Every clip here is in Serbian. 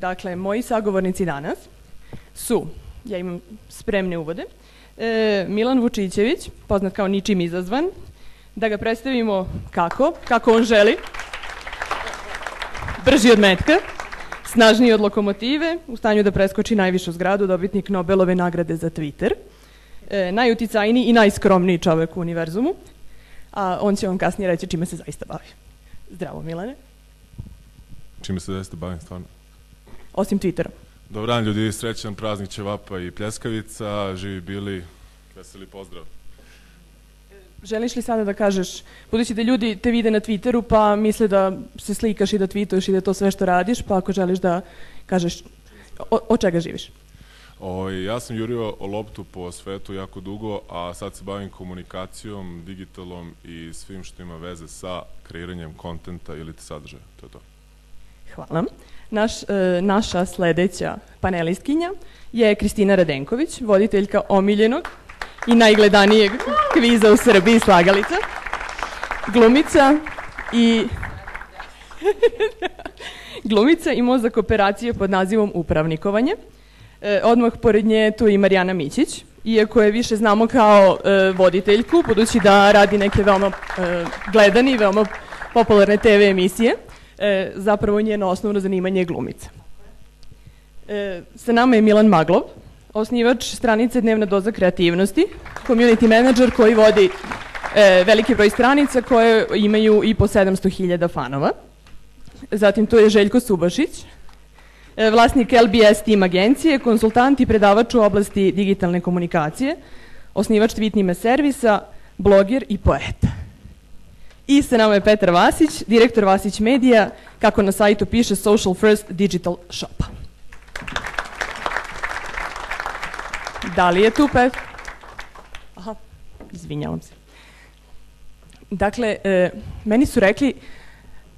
Dakle, moji sagovornici danas su, ja imam spremne uvode, e, Milan Vučićević, poznat kao ničim izazvan, da ga predstavimo kako, kako on želi, brži od metka, snažniji od lokomotive, u stanju da preskoči najvišu zgradu, dobitnik Nobelove nagrade za Twitter, e, najuticajniji i najskromniji čovek u univerzumu, a on će vam kasnije reći čime se zaista bavi. Zdravo, Milane. Čime se zaista bavim stvarno? Osim Twittera. Dobar dan ljudi, srećan praznik ćevapa i pljeskavica, živi bili, veseli pozdrav. Želiš li sada da kažeš, budući da ljudi te vide na Twitteru pa misle da se slikaš i da tweetuješ i da to sve što radiš, pa ako želiš da kažeš o, o čega živiš? O, ja sam jurio o loptu po svetu jako dugo, a sad se bavim komunikacijom, digitalom i svim što ima veze sa kreiranjem kontenta ili sadržaja. To je to. Hvala. Naš, e, naša sledeća panelistkinja je Kristina Radenković, voditeljka omiljenog i najgledanijeg kviza u Srbiji Slagalica, glumica i glumica i mozak operacije pod nazivom Upravnikovanje. E, odmah pored nje tu i Marijana Mićić, iako je više znamo kao e, voditeljku, budući da radi neke veoma e, gledani, veoma popularne TV emisije e, zapravo njeno osnovno zanimanje je glumica. E, sa nama je Milan Maglov, osnivač stranice Dnevna doza kreativnosti, community manager koji vodi e, veliki broj stranica koje imaju i po 700.000 fanova. Zatim tu je Željko Subašić, e, vlasnik LBS Team agencije, konsultant i predavač u oblasti digitalne komunikacije, osnivač Tweetnime servisa, bloger i poeta. I sa nama je Petar Vasić, direktor Vasić Medija, kako na sajtu piše Social First Digital Shop. Da li je tu Pet? Aha, izvinjavam se. Dakle, e, meni su rekli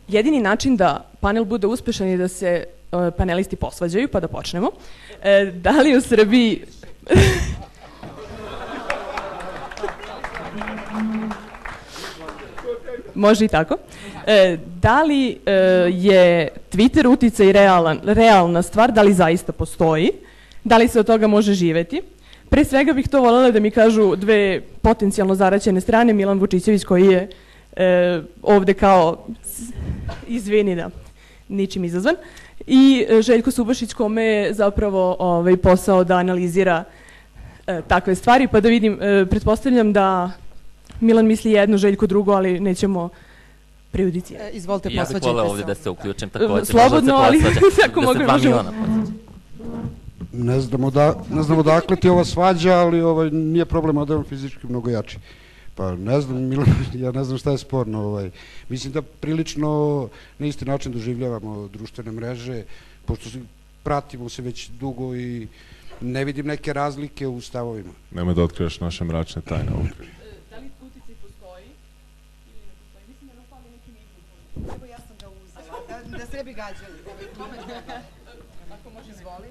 jedini način da panel bude uspešan je da se e, panelisti posvađaju, pa da počnemo. E, da li u Srbiji... Može i tako. E, da li e, je Twitter uticaj realan, realna stvar, da li zaista postoji, da li se od toga može živeti? Pre svega bih to voljela da mi kažu dve potencijalno zaraćene strane, Milan Vučićević koji je e, ovde kao, izvini da, ničim izazvan, i e, Željko Subašić kome je zapravo ovaj, posao da analizira e, takve stvari, pa da vidim, e, pretpostavljam da Milan misli jedno, Željko drugo, ali nećemo prejudicirati. E, izvolite, ja posvađajte se. Ja bih voleo ovdje da se uključim takođe. Da Slobodno, ali ako da mogu možemo. Ne znam, oda, ne znam odakle ti ova svađa, ali ovaj, nije problem, a da on fizički mnogo jači. Pa ne znam, Milan, ja ne znam šta je sporno. Ovaj. Mislim da prilično na isti način doživljavamo društvene mreže, pošto se, pratimo se već dugo i ne vidim neke razlike u stavovima. Nemoj da otkriješ naše mračne tajne ovdje. Da li uticaj postoji ili ne postoji? Mislim da nam fali neki mikrofon. Evo ja sam ga uzela, bi gađali. Ako može, izvoli.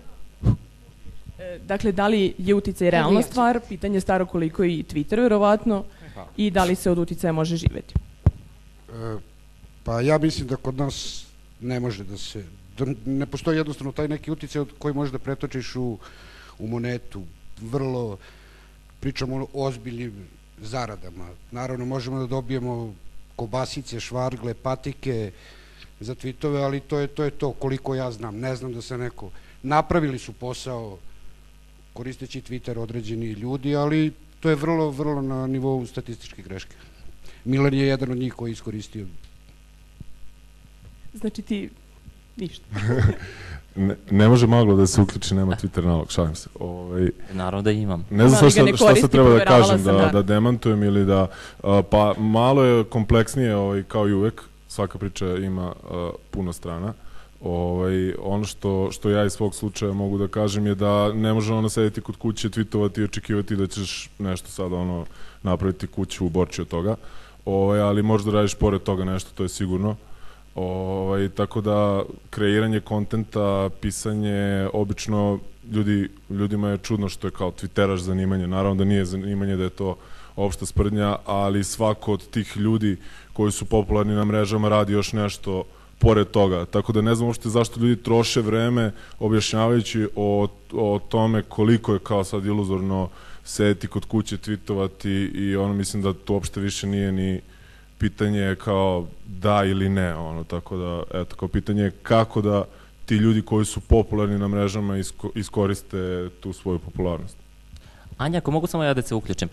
Dakle, da li je uticaj realna stvar, pitanje staro koliko i Twitter, verovatno, i da li se od uticaja može živeti? E, pa ja mislim da kod nas ne može da se, da ne postoji jednostavno taj neki uticaj koji može da pretočiš u, u monetu. Vrlo, pričamo o ozbiljnim zaradama. Naravno, možemo da dobijemo kobasice, švargle, patike za tweetove, ali to je, to je to koliko ja znam. Ne znam da se neko... Napravili su posao koristeći Twitter određeni ljudi, ali to je vrlo, vrlo na nivou statističke greške. Milan je jedan od njih koji je iskoristio. Znači ti ništa. ne, ne može maglo da se uključi, nema Twitter nalog, šalim se. Ovaj, Naravno da imam. Ne znam šta, šta sad treba da kažem, da, da, da demantujem ili da, a, pa malo je kompleksnije ovaj, kao i uvek, svaka priča ima a, puno strana. Ovaj, ono što, što ja iz svog slučaja mogu da kažem je da ne može ono sedeti kod kuće, tweetovati i očekivati da ćeš nešto sad ono napraviti kuću u borči od toga. Ovaj, ali možda radiš pored toga nešto, to je sigurno. Ovaj, tako da kreiranje kontenta, pisanje, obično ljudi, ljudima je čudno što je kao twitteraš zanimanje. Naravno da nije zanimanje da je to opšta sprdnja, ali svako od tih ljudi koji su popularni na mrežama radi još nešto pored toga. Tako da ne znam uopšte zašto ljudi troše vreme objašnjavajući o, o tome koliko je kao sad iluzorno sedeti kod kuće, tweetovati i ono mislim da to uopšte više nije ni pitanje kao da ili ne, ono, tako da, eto, kao pitanje je kako da ti ljudi koji su popularni na mrežama isko, iskoriste tu svoju popularnost. Anja, ako mogu samo ja da se uključim.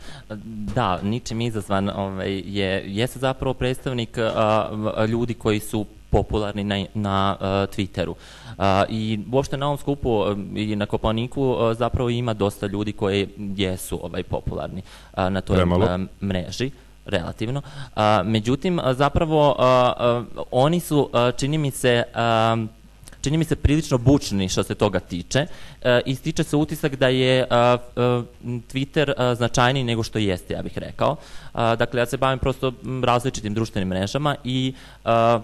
Da, ničim izazvan ovaj, je, jeste zapravo predstavnik a, ljudi koji su popularni na, na uh, Twitteru. Uh, I uopšte na ovom skupu uh, i na Koponiku uh, zapravo ima dosta ljudi koji jesu ovaj popularni uh, na toj uh, mreži relativno. Uh, međutim, zapravo uh, uh, oni su, uh, čini mi se, uh, čini mi se prilično bučni što se toga tiče e, i stiče se utisak da je a, a, Twitter a, značajniji nego što jeste, ja bih rekao. A, dakle, ja se bavim prosto različitim društvenim mrežama i a,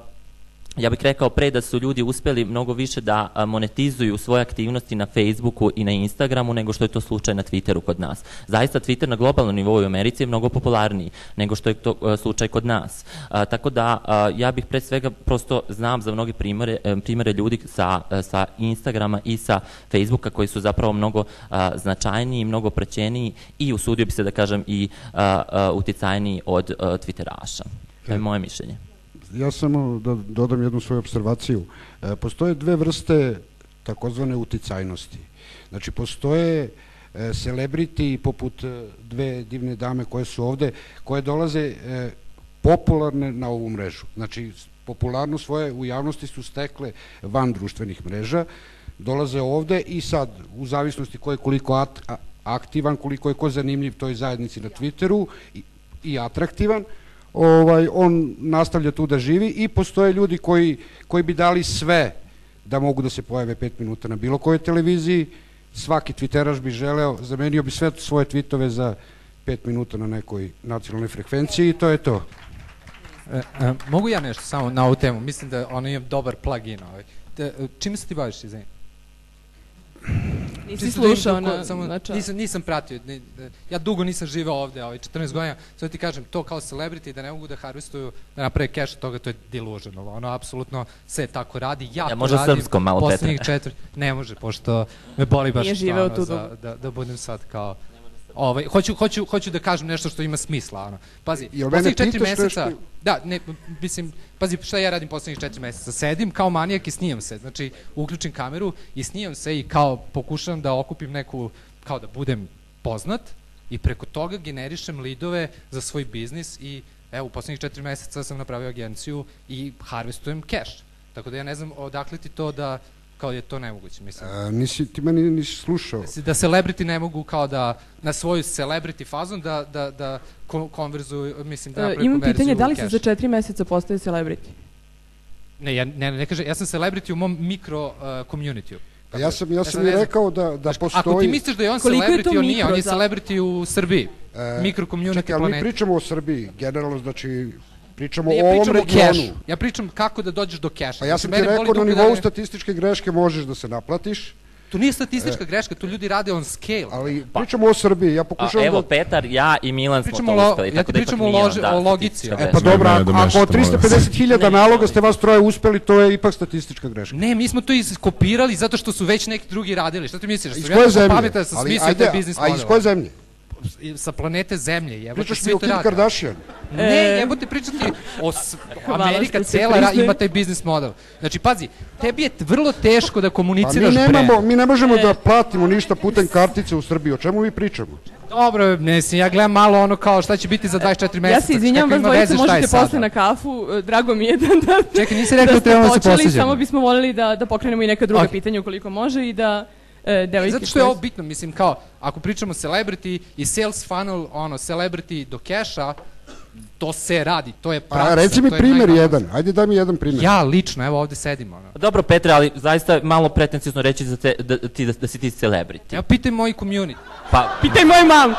ja bih rekao pre da su ljudi uspeli mnogo više da monetizuju svoje aktivnosti na Facebooku i na Instagramu nego što je to slučaj na Twitteru kod nas. Zaista Twitter na globalnom nivou u Americi je mnogo popularniji nego što je to slučaj kod nas. A, tako da a, ja bih pre svega prosto znam za mnoge primere, primere ljudi sa, sa Instagrama i sa Facebooka koji su zapravo mnogo a, značajniji, mnogo prećeniji i usudio bi se da kažem i uticajniji od Twitteraša. To je moje mišljenje ja samo da dodam jednu svoju observaciju. E, postoje dve vrste takozvane uticajnosti. Znači, postoje e, celebrity poput e, dve divne dame koje su ovde, koje dolaze e, popularne na ovu mrežu. Znači, popularno svoje u javnosti su stekle van društvenih mreža, dolaze ovde i sad, u zavisnosti ko je koliko at, aktivan, koliko je ko zanimljiv toj zajednici na Twitteru i, i atraktivan, ovaj, on nastavlja tu da živi i postoje ljudi koji, koji bi dali sve da mogu da se pojave pet minuta na bilo kojoj televiziji, svaki twitteraš bi želeo, zamenio bi sve svoje tweetove za pet minuta na nekoj nacionalnoj frekvenciji i to je to. E, e, mogu ja nešto samo na ovu temu? Mislim da ono je dobar plugin. Ovaj. Te, čime se ti baviš, izvini? Nisi slušao na, samo, na čas. Nisam, nisam pratio. Ne, ja dugo nisam živao ovde, ovaj, 14 godina. Sve ti kažem, to kao celebrity, da ne mogu da harvestuju, da naprave cash toga, to je delusional. Ono, apsolutno sve tako radi. Ja, ja može srpsko malo poslednjih četiri. Ne može, pošto me boli baš Nije živeo tu za, da, da budem sad kao Ovaj, hoću, hoću, hoću da kažem nešto što ima smisla. Ono. Pazi, poslednjih četiri meseca... Što... Da, ne, mislim, pazi, šta ja radim poslednjih četiri meseca? Sedim kao manijak i snijam se. Znači, uključim kameru i snijam se i kao pokušavam da okupim neku, kao da budem poznat i preko toga generišem lidove za svoj biznis i evo, u poslednjih četiri meseca sam napravio agenciju i harvestujem cash. Tako da ja ne znam odakle ti to da kao je to nemoguće, mislim. A, nisi, ti meni nisi slušao. Da celebrity ne mogu kao da na svoju celebrity fazon da, da, da konverzuju, mislim da napravi uh, Imam pitanje, da li se za četiri meseca postaje celebrity? Ne, ja ne, ne kaže, ja sam celebrity u mom mikro uh, community-u. Pa ja sam, ja sam i rekao da, da Znaš, postoji... Ako ti misliš da je on Koliko celebrity, je on nije, on je celebrity u Srbiji. E, mikro community čekaj, ali mi pričamo o Srbiji, generalno, znači Pričamo ja o ovom regionu. O Ja pričam kako da dođeš do keša. Pa ja sam ti rekao na nivou da statističke greške možeš da se naplatiš. To nije statistička e, greška, to ljudi rade on scale. Ali pa, pričamo o Srbiji, ja pokušavam evo, da... Petar, ja i Milan smo to uspeli, ja tako da pričamo o, loži, da, o logici. E pa dobro, ako 350.000 naloga ste vas troje uspeli, to je ipak statistička greška. Ne, mi smo to iskopirali zato što su već neki drugi radili. Šta ti misliš? Iz koje zemlje? Pametan sa smislio da biznis model. A iz koje zemlje? Sa planete Zemlje. Jebote, Pričaš mi o Kim Kardashian? Ne, e... jebote pričati o Amerika cela ra, ima taj biznis model. Znači, pazi, tebi je vrlo teško da komuniciraš pa mi, nemamo, mi ne možemo e... da platimo ništa putem kartice u Srbiji. O čemu mi pričamo? Dobro, ne mislim, ja gledam malo ono kao šta će biti za 24 meseca. Ja se izvinjam, vas dvojica možete posle na kafu, e, drago mi je da, da, Čekaj, nisi rekao da, da trebamo da se posveđamo. Samo bismo volili da, da pokrenemo i neka druga okay. pitanja ukoliko može i da e, devojke. Zato što je ovo bitno, mislim, kao, ako pričamo celebrity i sales funnel, ono, celebrity do keša, to se radi, to je praksa. A reci mi primjer jedan, ajde daj mi jedan primjer. Ja lično, evo ovde sedim. Ono. Dobro Petre, ali zaista malo pretencijno reći za te, da, ti, da, da si ti celebrity. Evo pitaj moj community. Pa, pitaj moj mam.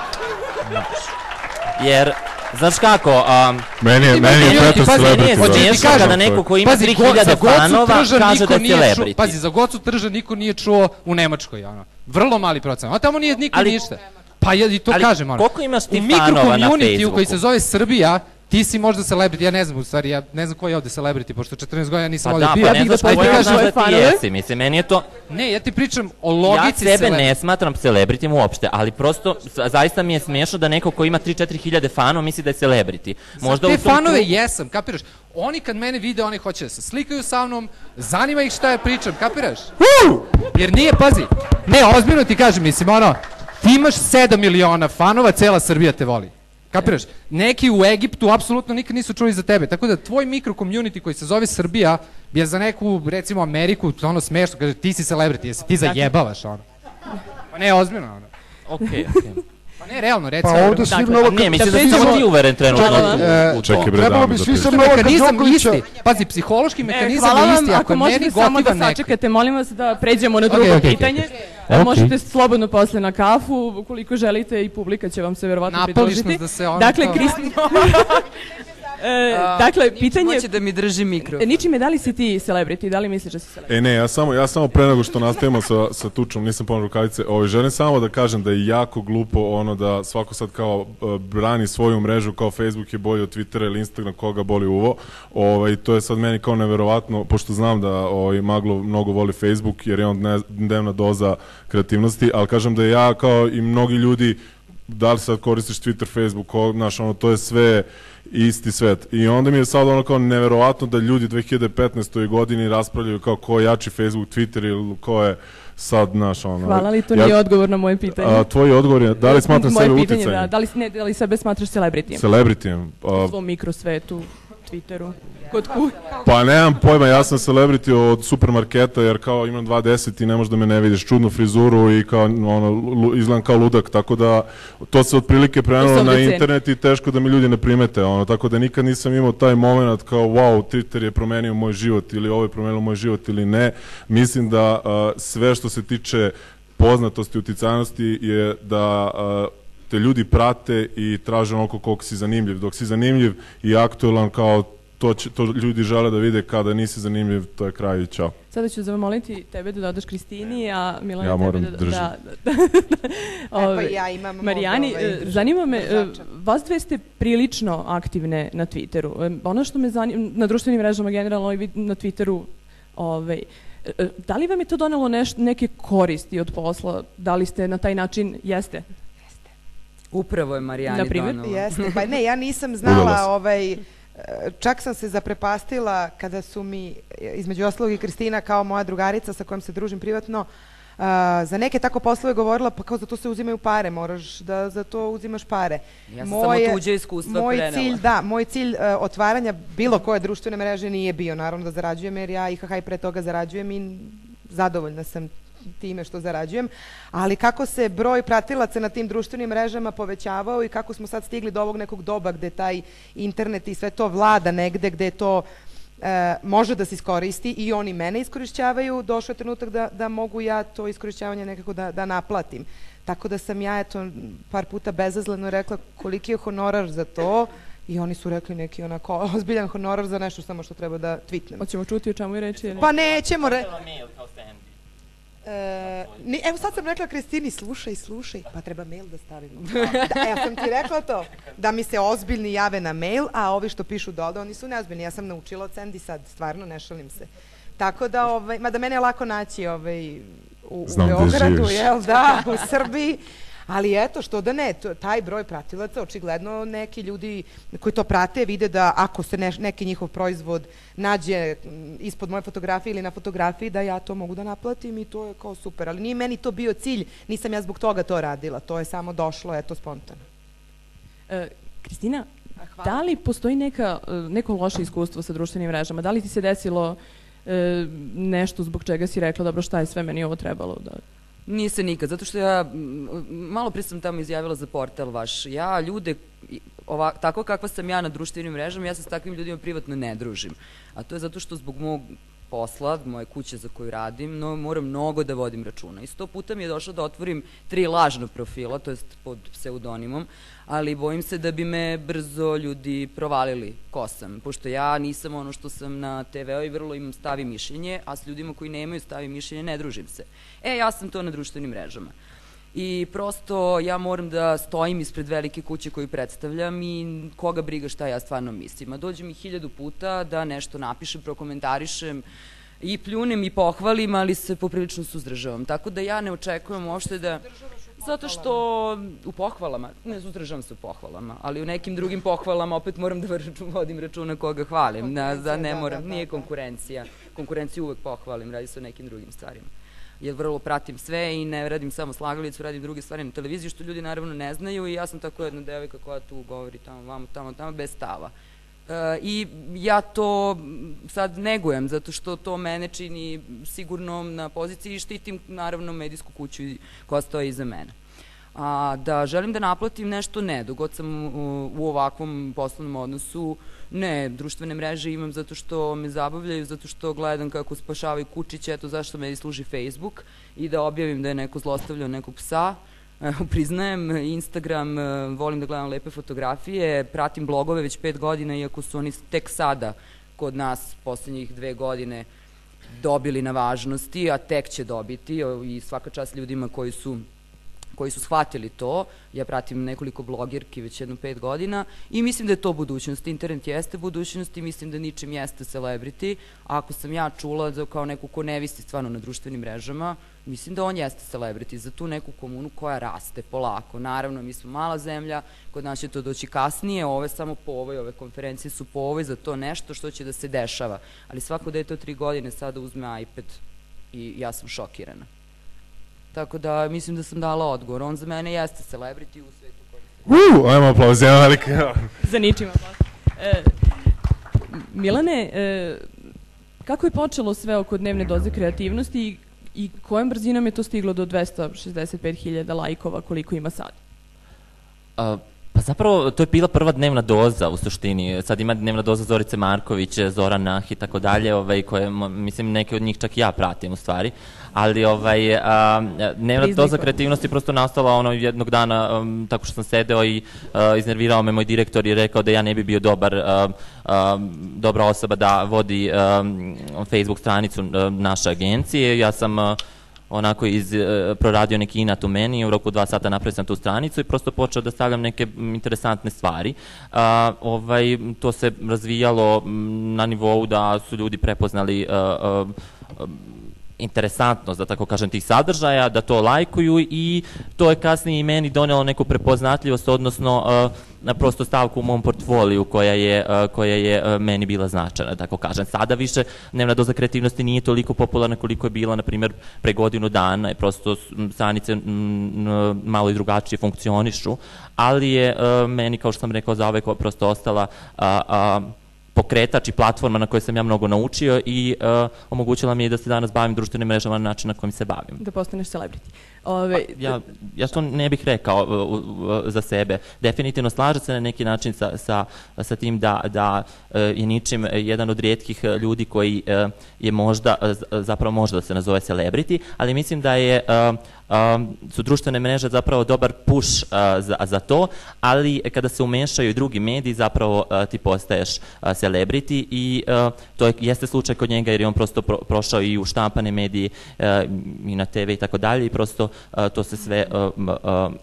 Jer Znaš kako, um, meni je, meni je Petar celebrity. Hoće ti kažem da neko ko ima 3000 fanova kaže da je celebrity. Pazi, za Gocu Trža niko nije čuo u Nemačkoj, ono. Vrlo mali procenat. A tamo nije niko ništa. Pa ja i to ali, kažem, ono. Koliko imaš ti fanova na Facebooku? U koji se zove Srbija, ti si možda celebrity, ja ne znam u stvari, ja ne znam ko je ovde celebrity, pošto 14 godina nisam pa ovde da, bio. Pa ne znaš ko ja znaš da ti jesi, mislim, meni je to... Ne, ja ti pričam o logici Ja sebe ne smatram celebritim uopšte, ali prosto, zaista mi je smiješno da neko ko ima 3-4 hiljade fanova misli da je celebrity. Možda Za te fanove tu... jesam, kapiraš? Oni kad mene vide, oni hoće da se slikaju sa mnom, zanima ih šta ja pričam, kapiraš? Uh! Jer nije, pazi, ne, ozbiljno ti kažem, mislim, ono, ti imaš 7 miliona fanova, cela Srbija te voli. Kapiraš? Neki u Egiptu apsolutno nikad nisu čuli za tebe. Tako da tvoj mikro community koji se zove Srbija je za neku, recimo, Ameriku, ono smešno, kaže ti si celebrity, jesi ti zajebavaš, ono. Pa ne, ozbiljno, ono. Okej, okej. Pa ne, realno, recimo. Pa ovde svi dakle, mnogo... Ne, mislim da si samo ti uveren trenutno u, to. Čekaj, bre, Trebalo bi svi sa Novaka Đokovića... Pazi, psihološki mehanizam je isti. Ako možete samo da sačekate, molim vas da pređemo na drugo pitanje. Okay. Možete slobodno posle na kafu, ukoliko želite i publika će vam se verovatno pridružiti. Napališ nas da se ono... Dakle, Kristina... E, dakle, pitanje... Hoće da mi drži mikro. E, ničime, da li si ti celebrity, da li misliš da si celebrity? E ne, ja samo, ja samo pre nego što nastavimo sa, sa tučom, nisam ponao rukavice, ovaj, želim samo da kažem da je jako glupo ono da svako sad kao uh, brani svoju mrežu, kao Facebook je bolji od Twittera ili Instagram, koga boli uvo. Ovaj, to je sad meni kao neverovatno, pošto znam da ovaj, Maglo mnogo voli Facebook, jer je on dne, dnevna doza kreativnosti, ali kažem da ja kao i mnogi ljudi da li sad koristiš Twitter, Facebook, ko, znaš, ono, to je sve isti svet. I onda mi je sad ono kao neverovatno da ljudi 2015. godini raspravljaju kao ko je jači Facebook, Twitter ili ko je sad naš ono. Hvala li, to ja, nije odgovor na moje pitanje. A, tvoj odgovor je, da li smatram sebe utjecajnim? Da, da, li, ne, da li sebe smatraš celebritijem? Celebritijem. U svom mikrosvetu, Twitteru. Kod ku... Pa nemam pojma, ja sam celebrity od supermarketa jer kao imam 2.10 i ne možeš da me ne vidiš. Čudnu frizuru i kao ono, izgledam kao ludak, tako da to se otprilike prenulo na internet i teško da mi ljudi ne primete, ono, tako da nikad nisam imao taj moment kao wow, Twitter je promenio moj život ili ovo je promenilo moj život ili ne. Mislim da uh, sve što se tiče poznatosti, uticajnosti je da uh, te ljudi prate i traže onako koliko si zanimljiv. Dok si zanimljiv i aktualan kao to, će, to ljudi žele da vide kada nisi zanimljiv, to je kraj i čao. Sada ću zamoliti tebe da dodaš Kristini, a Milana ja moram tebe da... držim. Da, da, da. e, pa ja imam Marijani, ovaj, e, zanima me, e, vas dve ste prilično aktivne na Twitteru. Ono što me zanima, na društvenim mrežama generalno i na Twitteru, ovaj, da li vam je to donelo neš, neke koristi od posla? Da li ste na taj način, jeste? Upravo je Marijani donalo. Jeste, pa ne, ja nisam znala ovaj, čak sam se zaprepastila kada su mi, između ostalog i Kristina kao moja drugarica sa kojom se družim privatno, uh, za neke tako poslove govorila, pa kao za to se uzimaju pare, moraš da za to uzimaš pare. Ja sam Moje, samo tuđe iskustva moj prenela. Cilj, da, moj cilj uh, otvaranja bilo koje društvene mreže nije bio, naravno da zarađujem, jer ja IHH i pre toga zarađujem i zadovoljna sam time što zarađujem, ali kako se broj pratilaca na tim društvenim mrežama povećavao i kako smo sad stigli do ovog nekog doba gde taj internet i sve to vlada negde gde to e, može da se iskoristi i oni mene iskorišćavaju, došao je trenutak da, da mogu ja to iskorišćavanje nekako da, da naplatim. Tako da sam ja eto par puta bezazleno rekla koliki je honorar za to i oni su rekli neki onako ozbiljan honorar za nešto samo što treba da tweetnem. Hoćemo čuti o čemu je reći? Pa nećemo reći. E, ni, evo sad sam rekla Kristini, slušaj, slušaj, pa treba mail da stavimo. Da, ja sam ti rekla to, da mi se ozbiljni jave na mail, a ovi što pišu dole, oni su neozbiljni. Ja sam naučila od Sandy sad, stvarno, ne šalim se. Tako da, ovaj, mada mene je lako naći ovaj, u, Znam u Beogradu, jel da, u Srbiji. Ali eto, što da ne, taj broj pratilaca, očigledno neki ljudi koji to prate vide da ako se ne, neki njihov proizvod nađe ispod moje fotografije ili na fotografiji, da ja to mogu da naplatim i to je kao super. Ali nije meni to bio cilj, nisam ja zbog toga to radila, to je samo došlo, eto, spontano. E, Kristina, da li postoji neka, e, neko loše iskustvo sa društvenim mrežama? Da li ti se desilo e, nešto zbog čega si rekla, dobro, šta je sve meni ovo trebalo da Nije se nikad, zato što ja, malo pre sam tamo izjavila za portal vaš, ja ljude, ova, tako kakva sam ja na društvenim mrežama, ja se s takvim ljudima privatno ne družim. A to je zato što zbog mog posla, moje kuće za koju radim, no, moram mnogo da vodim računa. I sto puta mi je došlo da otvorim tri lažna profila, to jest pod pseudonimom, ali bojim se da bi me brzo ljudi provalili ko sam, pošto ja nisam ono što sam na TV-u i vrlo imam stavi mišljenje, a s ljudima koji nemaju stavi mišljenje ne družim se. E, ja sam to na društvenim mrežama. I prosto ja moram da stojim ispred velike kuće koju predstavljam i koga briga šta ja stvarno mislim. A dođe mi hiljadu puta da nešto napišem, prokomentarišem, i pljunem i pohvalim, ali se poprilično suzdržavam. Tako da ja ne očekujem uopšte da... Zato što u pohvalama, ne suzdržavam se u pohvalama, ali u nekim drugim pohvalama opet moram da vodim računa koga hvalim, da, da ne moram, nije da. konkurencija. Konkurenciju uvek pohvalim, radi se o nekim drugim stvarima jer vrlo pratim sve i ne radim samo slagalicu, radim druge stvari na televiziji što ljudi naravno ne znaju i ja sam tako jedna devojka koja tu govori tamo, vamo, tamo, tamo, bez stava. E, I ja to sad negujem, zato što to mene čini sigurno na poziciji i štitim naravno medijsku kuću koja stoji iza mene. A da želim da naplatim nešto, ne, dogod sam u, u ovakvom poslovnom odnosu, ne, društvene mreže imam zato što me zabavljaju, zato što gledam kako spašavaju kučiće, eto zašto meni služi Facebook i da objavim da je neko zlostavljao nekog psa, priznajem, Instagram, e, volim da gledam lepe fotografije, pratim blogove već pet godina, iako su oni tek sada kod nas poslednjih dve godine dobili na važnosti, a tek će dobiti i svaka čast ljudima koji su koji su shvatili to, ja pratim nekoliko blogirki već jedno pet godina i mislim da je to budućnost. Internet jeste budućnost i mislim da ničim jeste celebrity. Ako sam ja čula da kao neko ko ne visi stvarno na društvenim mrežama, mislim da on jeste celebrity za tu neku komunu koja raste polako. Naravno, mi smo mala zemlja, kod nas će to doći kasnije, ove samo po ovoj, ove konferencije su po ovoj za to nešto što će da se dešava. Ali svako dete od tri godine sada uzme iPad i ja sam šokirana. Tako da mislim da sam dala odgovor. On za mene jeste celebrity u svetu koji se... Uh, ajmo aplauz, jedan veliki. za ničim aplauz. E, Milane, e, kako je počelo sve oko dnevne doze kreativnosti i, i kojom brzinom je to stiglo do 265.000 lajkova koliko ima sad? Uh, Pa zapravo, to je bila prva dnevna doza u suštini. Sad ima dnevna doza Zorice Marković, Zoran Nah i tako dalje, ovaj, koje, mislim, neke od njih čak ja pratim u stvari. Ali ovaj, a, dnevna doza kreativnosti prosto nastala ono jednog dana um, tako što sam sedeo i uh, iznervirao me moj direktor i rekao da ja ne bi bio dobar, uh, uh, dobra osoba da vodi um, Facebook stranicu uh, naše agencije. Ja sam uh, onako iz, e, proradio neki inat u meni, u roku dva sata napravio sam tu stranicu i prosto počeo da stavljam neke interesantne stvari. A, ovaj, to se razvijalo na nivou da su ljudi prepoznali a, a, a, interesantnost, da tako kažem, tih sadržaja, da to lajkuju i to je kasnije i meni donelo neku prepoznatljivost, odnosno uh, na prosto stavku u mom portfoliju koja je, uh, koja je uh, meni bila značajna, da tako kažem. Sada više dnevna doza kreativnosti nije toliko popularna koliko je bila, na primjer, pre godinu dana, i prosto stranice malo i drugačije funkcionišu, ali je meni, kao što sam rekao, za ove prosto ostala a, pokretač i platforma na kojoj sam ja mnogo naučio i uh, omogućila mi je da se danas bavim društvenim mrežama na način na kojim se bavim. Da postaneš celebrity. Ove, pa, ja, ja to ne bih rekao za sebe. Definitivno slažem se na neki način sa, sa, sa tim da, da uh, je ničim jedan od rijetkih ljudi koji je možda, zapravo možda da se nazove celebrity, ali mislim da je um, su društvene mreže zapravo dobar push uh, za, za to, ali kada se umešaju drugi mediji zapravo uh, ti postaješ uh, celebrity i uh, to je, jeste slučaj kod njega jer je on prosto pro, prošao i u štampane medije uh, i na TV i tako dalje i prosto to se sve uh,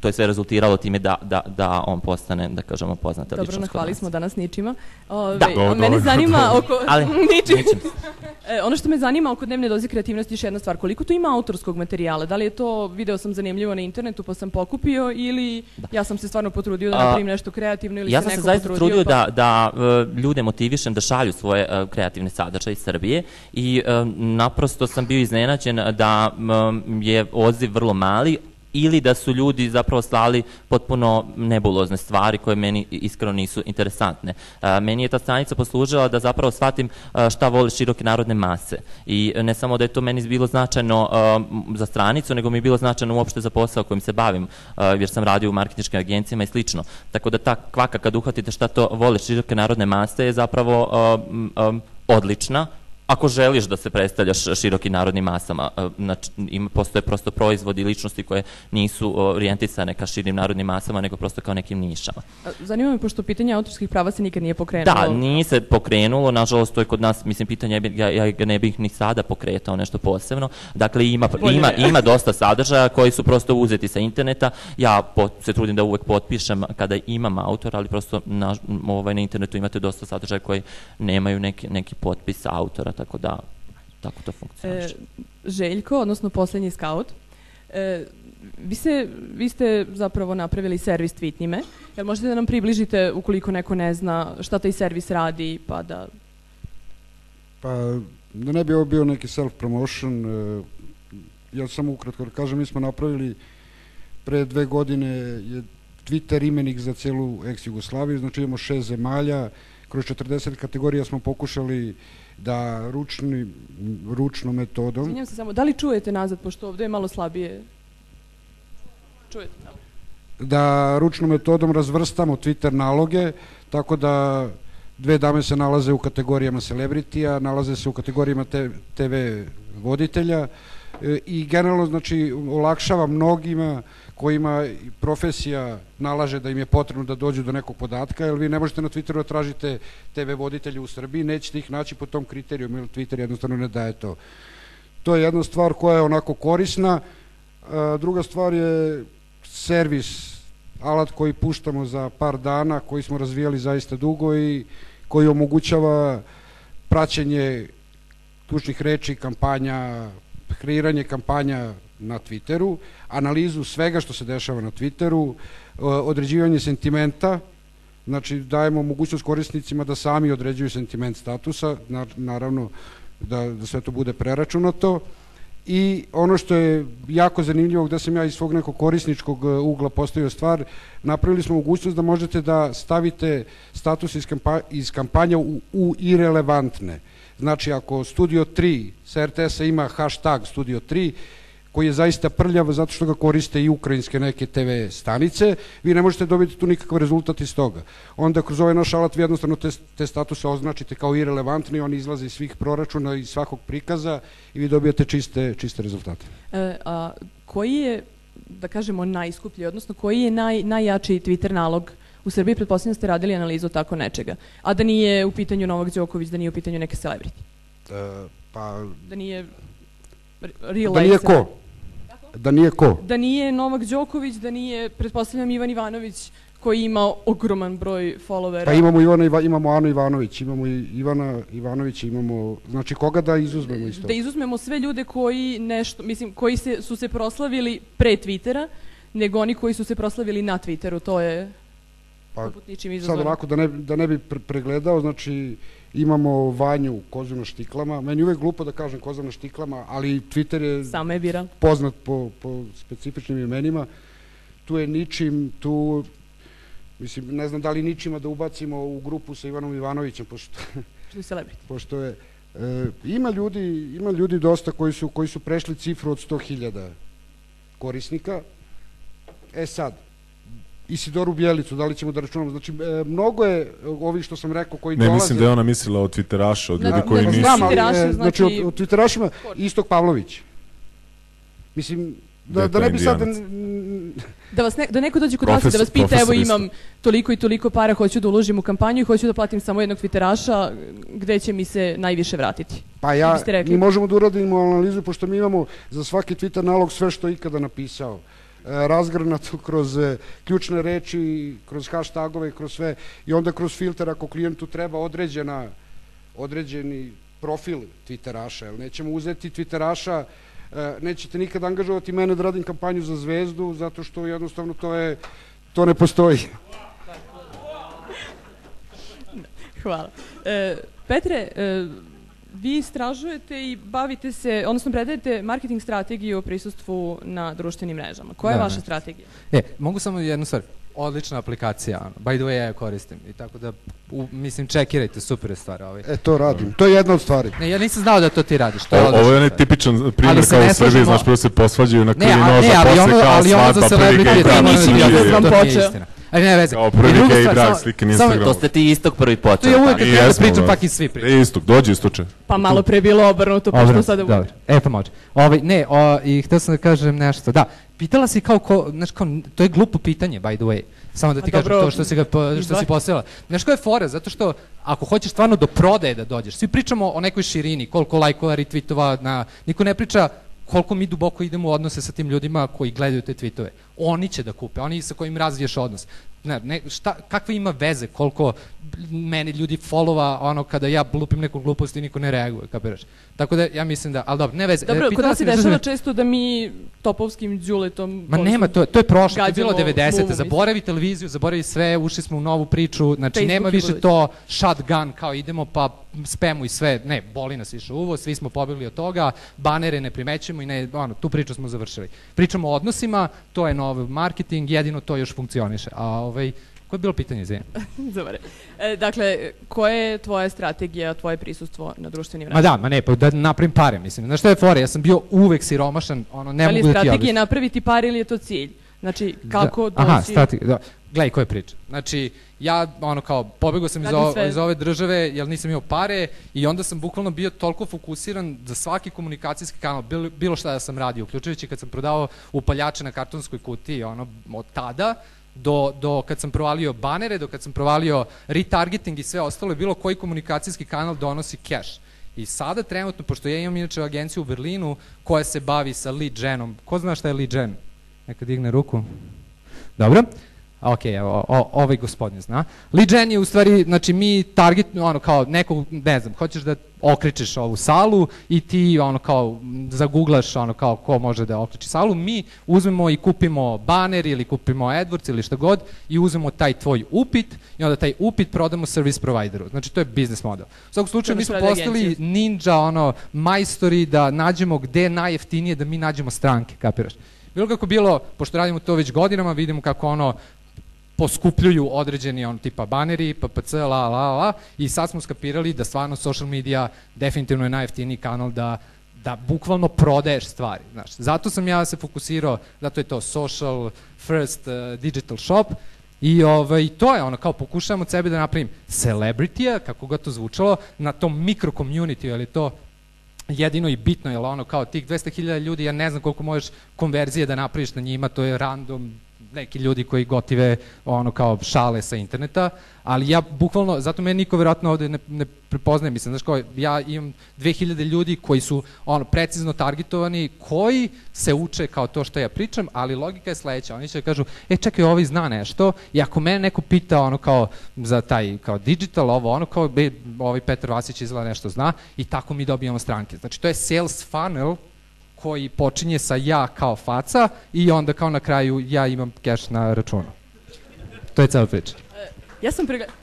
to je sve rezultiralo time da, da, da on postane, da kažemo, poznata ličnost. Dobro, nahvali smo danas ničima. Ove, da. Do, mene zanima oko... Ali, ničim. ničim. e, ono što me zanima oko dnevne doze kreativnosti je još jedna stvar. Koliko tu ima autorskog materijala? Da li je to, video sam zanimljivo na internetu pa sam pokupio ili da. ja sam se stvarno potrudio da napravim nešto kreativno ili ja se neko potrudio? Ja sam se zaista trudio pa... da, da uh, ljude motivišem da šalju svoje uh, kreativne sadržaje iz Srbije i uh, naprosto sam bio iznenađen da um, je odziv vrlo mali, ili da su ljudi zapravo slali potpuno nebulozne stvari koje meni iskreno nisu interesantne. A, meni je ta stranica poslužila da zapravo shvatim a, šta vole široke narodne mase i ne samo da je to meni bilo značajno a, za stranicu, nego mi je bilo značajno uopšte za posao kojim se bavim, jer sam radio u marketinškim agencijama i slično. Tako da ta kvaka kad uhvatite šta to vole široke narodne mase je zapravo odlična, ako želiš da se predstavljaš širokim narodnim masama, e, znači, ima, postoje prosto proizvodi i ličnosti koje nisu orijentisane ka širim narodnim masama, nego prosto kao nekim nišama. Zanima me, pošto pitanje autorskih prava se nikad nije pokrenulo. Da, nije se pokrenulo, nažalost, to je kod nas, mislim, pitanje, ja, ja ga ne bih ni sada pokretao nešto posebno. Dakle, ima, ima, ima dosta sadržaja koji su prosto uzeti sa interneta. Ja po, se trudim da uvek potpišem kada imam autora, ali prosto na, ovaj, na internetu imate dosta sadržaja koji nemaju neki, neki potpis autora, tako da tako to funkcioniše. E, Željko, odnosno poslednji skaut, e, vi, se, vi ste zapravo napravili servis Tweetnime. Jel možete da nam približite, ukoliko neko ne zna, šta taj servis radi, pa da... Pa, da ne bi ovo bio neki self-promotion, e, ja samo ukratko da kažem, mi smo napravili pre dve godine je Twitter imenik za celu ex-Jugoslaviju, znači imamo šest zemalja, kroz 40 kategorija smo pokušali da ručni, ručnom metodom... Izvinjam se samo, da li čujete nazad, pošto ovde je malo slabije? Čujete, da. Da ručnom metodom razvrstamo Twitter naloge, tako da dve dame se nalaze u kategorijama celebritija, nalaze se u kategorijama TV voditelja e, i generalno znači olakšava mnogima kojima profesija nalaže da im je potrebno da dođu do nekog podatka, jer vi ne možete na Twitteru da tražite TV voditelje u Srbiji, nećete ih naći po tom kriteriju, jer Twitter jednostavno ne daje to. To je jedna stvar koja je onako korisna. Druga stvar je servis, alat koji puštamo za par dana, koji smo razvijali zaista dugo i koji omogućava praćenje tučnih reči, kampanja, kreiranje kampanja na Twitteru, analizu svega što se dešava na Twitteru, određivanje sentimenta, znači dajemo mogućnost korisnicima da sami određuju sentiment statusa, naravno da, da sve to bude preračunato, i ono što je jako zanimljivo gde sam ja iz svog nekog korisničkog e, ugla postavio stvar, napravili smo mogućnost da možete da stavite status iz, kampa, iz kampanja u, u irelevantne. Znači ako Studio 3 sa RTS-a ima hashtag Studio 3, koji je zaista prljav zato što ga koriste i ukrajinske neke TV stanice, vi ne možete dobiti tu nikakav rezultat iz toga. Onda kroz ovaj naš alat vi jednostavno te, te statuse označite kao irelevantni, oni izlaze iz svih proračuna, iz svakog prikaza i vi dobijate čiste, čiste rezultate. E, a koji je, da kažemo, najskuplji, odnosno koji je naj, najjači Twitter nalog u Srbiji, pretpostavljam da ste radili analizu tako nečega, a da nije u pitanju Novak Đoković, da nije u pitanju neke celebrity? E, pa... Da nije real Da nije ko? Da nije ko? Da nije Novak Đoković, da nije, pretpostavljam, Ivan Ivanović koji ima ogroman broj followera. Pa imamo Ivana Iva, imamo Anu Ivanović, imamo i Ivana Ivanović, imamo znači koga da izuzmemo isto? Da izuzmemo sve ljude koji nešto, mislim, koji se, su se proslavili pre Twittera, nego oni koji su se proslavili na Twitteru, to je pa, sad ovako da ne, da ne bi pre pregledao, znači imamo Vanju kozu na štiklama, meni uvek glupo da kažem koza na štiklama, ali Twitter je, je bira. poznat po, po specifičnim imenima, tu je ničim, tu mislim, ne znam da li ničima da ubacimo u grupu sa Ivanom Ivanovićem, pošto, pošto je, e, ima ljudi, ima ljudi dosta koji su, koji su prešli cifru od 100.000 korisnika, e sad, Isidoru Bjelicu, da li ćemo da računamo. Znači, e, mnogo je ovi što sam rekao koji ne, dolaze... Ne, mislim da je ona mislila o Twitteraša, od ljudi da, koji nisu... Znam, ali, e, znači, od, od Twitterašima Istok Pavlović. Mislim, da, da ne bi sad... Da, vas ne, da neko dođe kod vas da vas pita, evo imam toliko i toliko para, hoću da uložim u kampanju i hoću da platim samo jednog Twitteraša, gde će mi se najviše vratiti? Pa ja, mi možemo da uradimo analizu, pošto mi imamo za svaki Twitter nalog sve što je ikada napisao. Razgranato kroz e, ključne reči, kroz hashtagove, kroz sve i onda kroz filter ako klijentu treba određena određeni profil Twitteraša, jer nećemo uzeti Twitteraša e, nećete nikad angažovati mene da radim kampanju za zvezdu, zato što jednostavno to je, to ne postoji. Hvala. E, Petre, e, Vi istražujete i bavite se, odnosno predajete marketing strategiju o prisustvu na društvenim mrežama. Koja da, je vaša ne. strategija? E, mogu samo jednu stvar. Odlična aplikacija, by the way ja je koristim. I tako da, u, mislim, čekirajte, super je stvar. Ovaj. E, to radim. To je jedna od stvari. Ne, ja nisam znao da to ti radiš. To je o, ovo je onaj tipičan primjer kao u Srbiji, znaš, prvo se posvađaju na krivino, noža, posle kao svadba, prilike. Ne, ali ono za celebrity, to nije ja da, da, da, da, da, Ali ne veze. Kao prvi gay drag slike na Instagramu. To ste ti istok prvi počeo. To je uvek kad da pričam fucking svi pričam. Istok, dođi istoče. Pa malo pre bilo obrnuto, pa što sada... Dobro, e pa može. Ovaj, ne, o, i htio sam da kažem nešto. Da, pitala si kao, ko, znaš, kao, to je glupo pitanje, by the way. Samo da ti kažem to što si, ga, što si postavila. Znaš koja je fora? Zato što ako hoćeš stvarno do prodaje da dođeš, svi pričamo o nekoj širini, koliko lajkova, retvitova, na, niko ne priča koliko mi duboko idemo u odnose sa tim ljudima koji gledaju te tweetove. Oni će da kupe, oni sa kojim razviješ odnos. Ne, ne, šta, kakve ima veze koliko meni ljudi followa ono kada ja lupim neku glupost i niko ne reaguje, kapiraš? Tako da ja mislim da, ali dobro, ne veze. Dobro, kod nas se dešava često da mi topovskim džuletom... Ma nema, to, to je prošlo, to je bilo 90. Zaboravi televiziju, zaboravi sve, ušli smo u novu priču, znači Facebook nema više to shotgun kao idemo pa spemu i sve, ne, boli nas više uvo, svi smo pobegli od toga, banere ne primećujemo i ne, ono, tu priču smo završili. Pričamo o odnosima, to je nov marketing, jedino to još funkcioniše. A ovaj, Koje je bilo pitanje, Zejan? Dobar. E, dakle, koja je tvoja strategija, tvoje prisustvo na društvenim mrežama? Ma da, ma ne, pa da napravim pare, mislim. Znaš što je fora? Ja sam bio uvek siromašan, ono, ne mogu da ti objasnim. Ali strategija napraviti pare ili je to cilj? Znači, da, kako da, doći... Aha, strategija, da. Gledaj, koja je priča. Znači, ja, ono, kao, pobegao sam iz, o, iz ove države, jer nisam imao pare i onda sam bukvalno bio toliko fokusiran za svaki komunikacijski kanal, bilo, bilo šta da sam radio, uključujući kad sam prodavao upaljače na kartonskoj kutiji, ono, od tada, do, do kad sam provalio banere, do kad sam provalio retargeting i sve ostalo, je bilo koji komunikacijski kanal donosi cash. I sada trenutno, pošto ja imam inače agenciju u Berlinu koja se bavi sa lead genom, ko zna šta je lead gen? Neka digne ruku. Dobro. Ok, evo, o, ovaj gospodin zna. Lead gen je u stvari, znači mi target, ono kao nekog, ne znam, hoćeš da okričeš ovu salu i ti ono kao zaguglaš ono kao ko može da okriči salu, mi uzmemo i kupimo baner ili kupimo AdWords ili šta god i uzmemo taj tvoj upit i onda taj upit prodamo service provideru. Znači to je business model. U svakom slučaju mi smo postali ninja ono majstori da nađemo gde je najjeftinije da mi nađemo stranke, kapiraš? Bilo kako bilo, pošto radimo to već godinama, vidimo kako ono poskupljuju određeni on tipa baneri, PPC, la, la, la, i sad smo skapirali da stvarno social media definitivno je najjeftiniji kanal da da bukvalno prodaješ stvari. Znaš. Zato sam ja se fokusirao, zato je to social first uh, digital shop i ovaj, to je ono, kao pokušavam od sebe da napravim celebrity-a, kako ga to zvučalo, na tom mikro community, ali to jedino i bitno, je ono kao tih 200.000 ljudi, ja ne znam koliko možeš konverzije da napraviš na njima, to je random neki ljudi koji gotive ono kao šale sa interneta, ali ja bukvalno, zato me niko verovatno ovde ne, ne prepoznaje, mislim, znaš kao, ja imam 2000 ljudi koji su ono precizno targetovani, koji se uče kao to što ja pričam, ali logika je sledeća, oni će da kažu, e čekaj, ovaj zna nešto, i ako mene neko pita ono kao za taj kao digital, ovo ono kao, be, ovaj Petar Vasić izgleda nešto zna, i tako mi dobijamo stranke. Znači, to je sales funnel koji počinje sa ja kao faca i onda kao na kraju ja imam keš na računu. To je cela priča. Ja sam pregledala...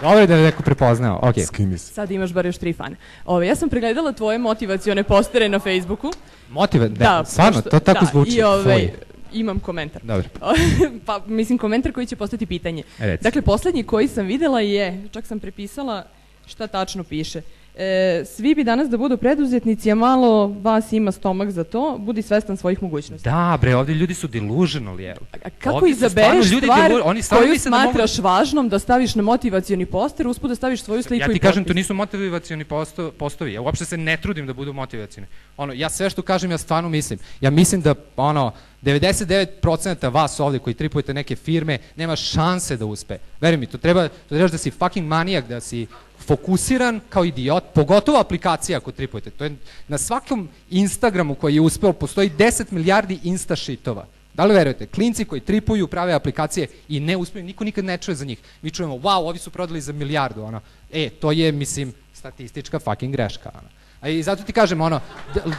Dobro je da je neko prepoznao, ok. Skini se. Sad imaš bar još tri fane. Ove, ja sam pregledala tvoje motivacione postere na Facebooku. Motiva, da, da stvarno, to tako da, zvuči. I ove, imam komentar. Dobro. pa, mislim, komentar koji će postati pitanje. Reci. Dakle, poslednji koji sam videla je, čak sam prepisala šta tačno piše. E, svi bi danas da budu preduzetnici, a malo vas ima stomak za to, budi svestan svojih mogućnosti. Da, bre, ovde ljudi su delusional, je. A kako ovdje izabereš stvar delu, oni koju smatraš da mogu... važnom da staviš na motivacioni poster, uspud da staviš svoju sliku i Ja ti kažem, to nisu motivacioni posto, postovi. Ja uopšte se ne trudim da budu motivacioni. Ono, ja sve što kažem, ja stvarno mislim. Ja mislim da, ono, 99% vas ovde koji tripujete neke firme nema šanse da uspe. Veri mi, to treba, to trebaš da si fucking manijak, da si fokusiran kao idiot, pogotovo aplikacija ako tripujete. To je na svakom Instagramu koji je uspeo postoji 10 milijardi instašitova. Da li verujete? Klinci koji tripuju prave aplikacije i ne uspeju, niko nikad ne čuje za njih. Mi čujemo, wow, ovi su prodali za milijardu, ono. E, to je, mislim, statistička fucking greška, ono. A i zato ti kažem, ono,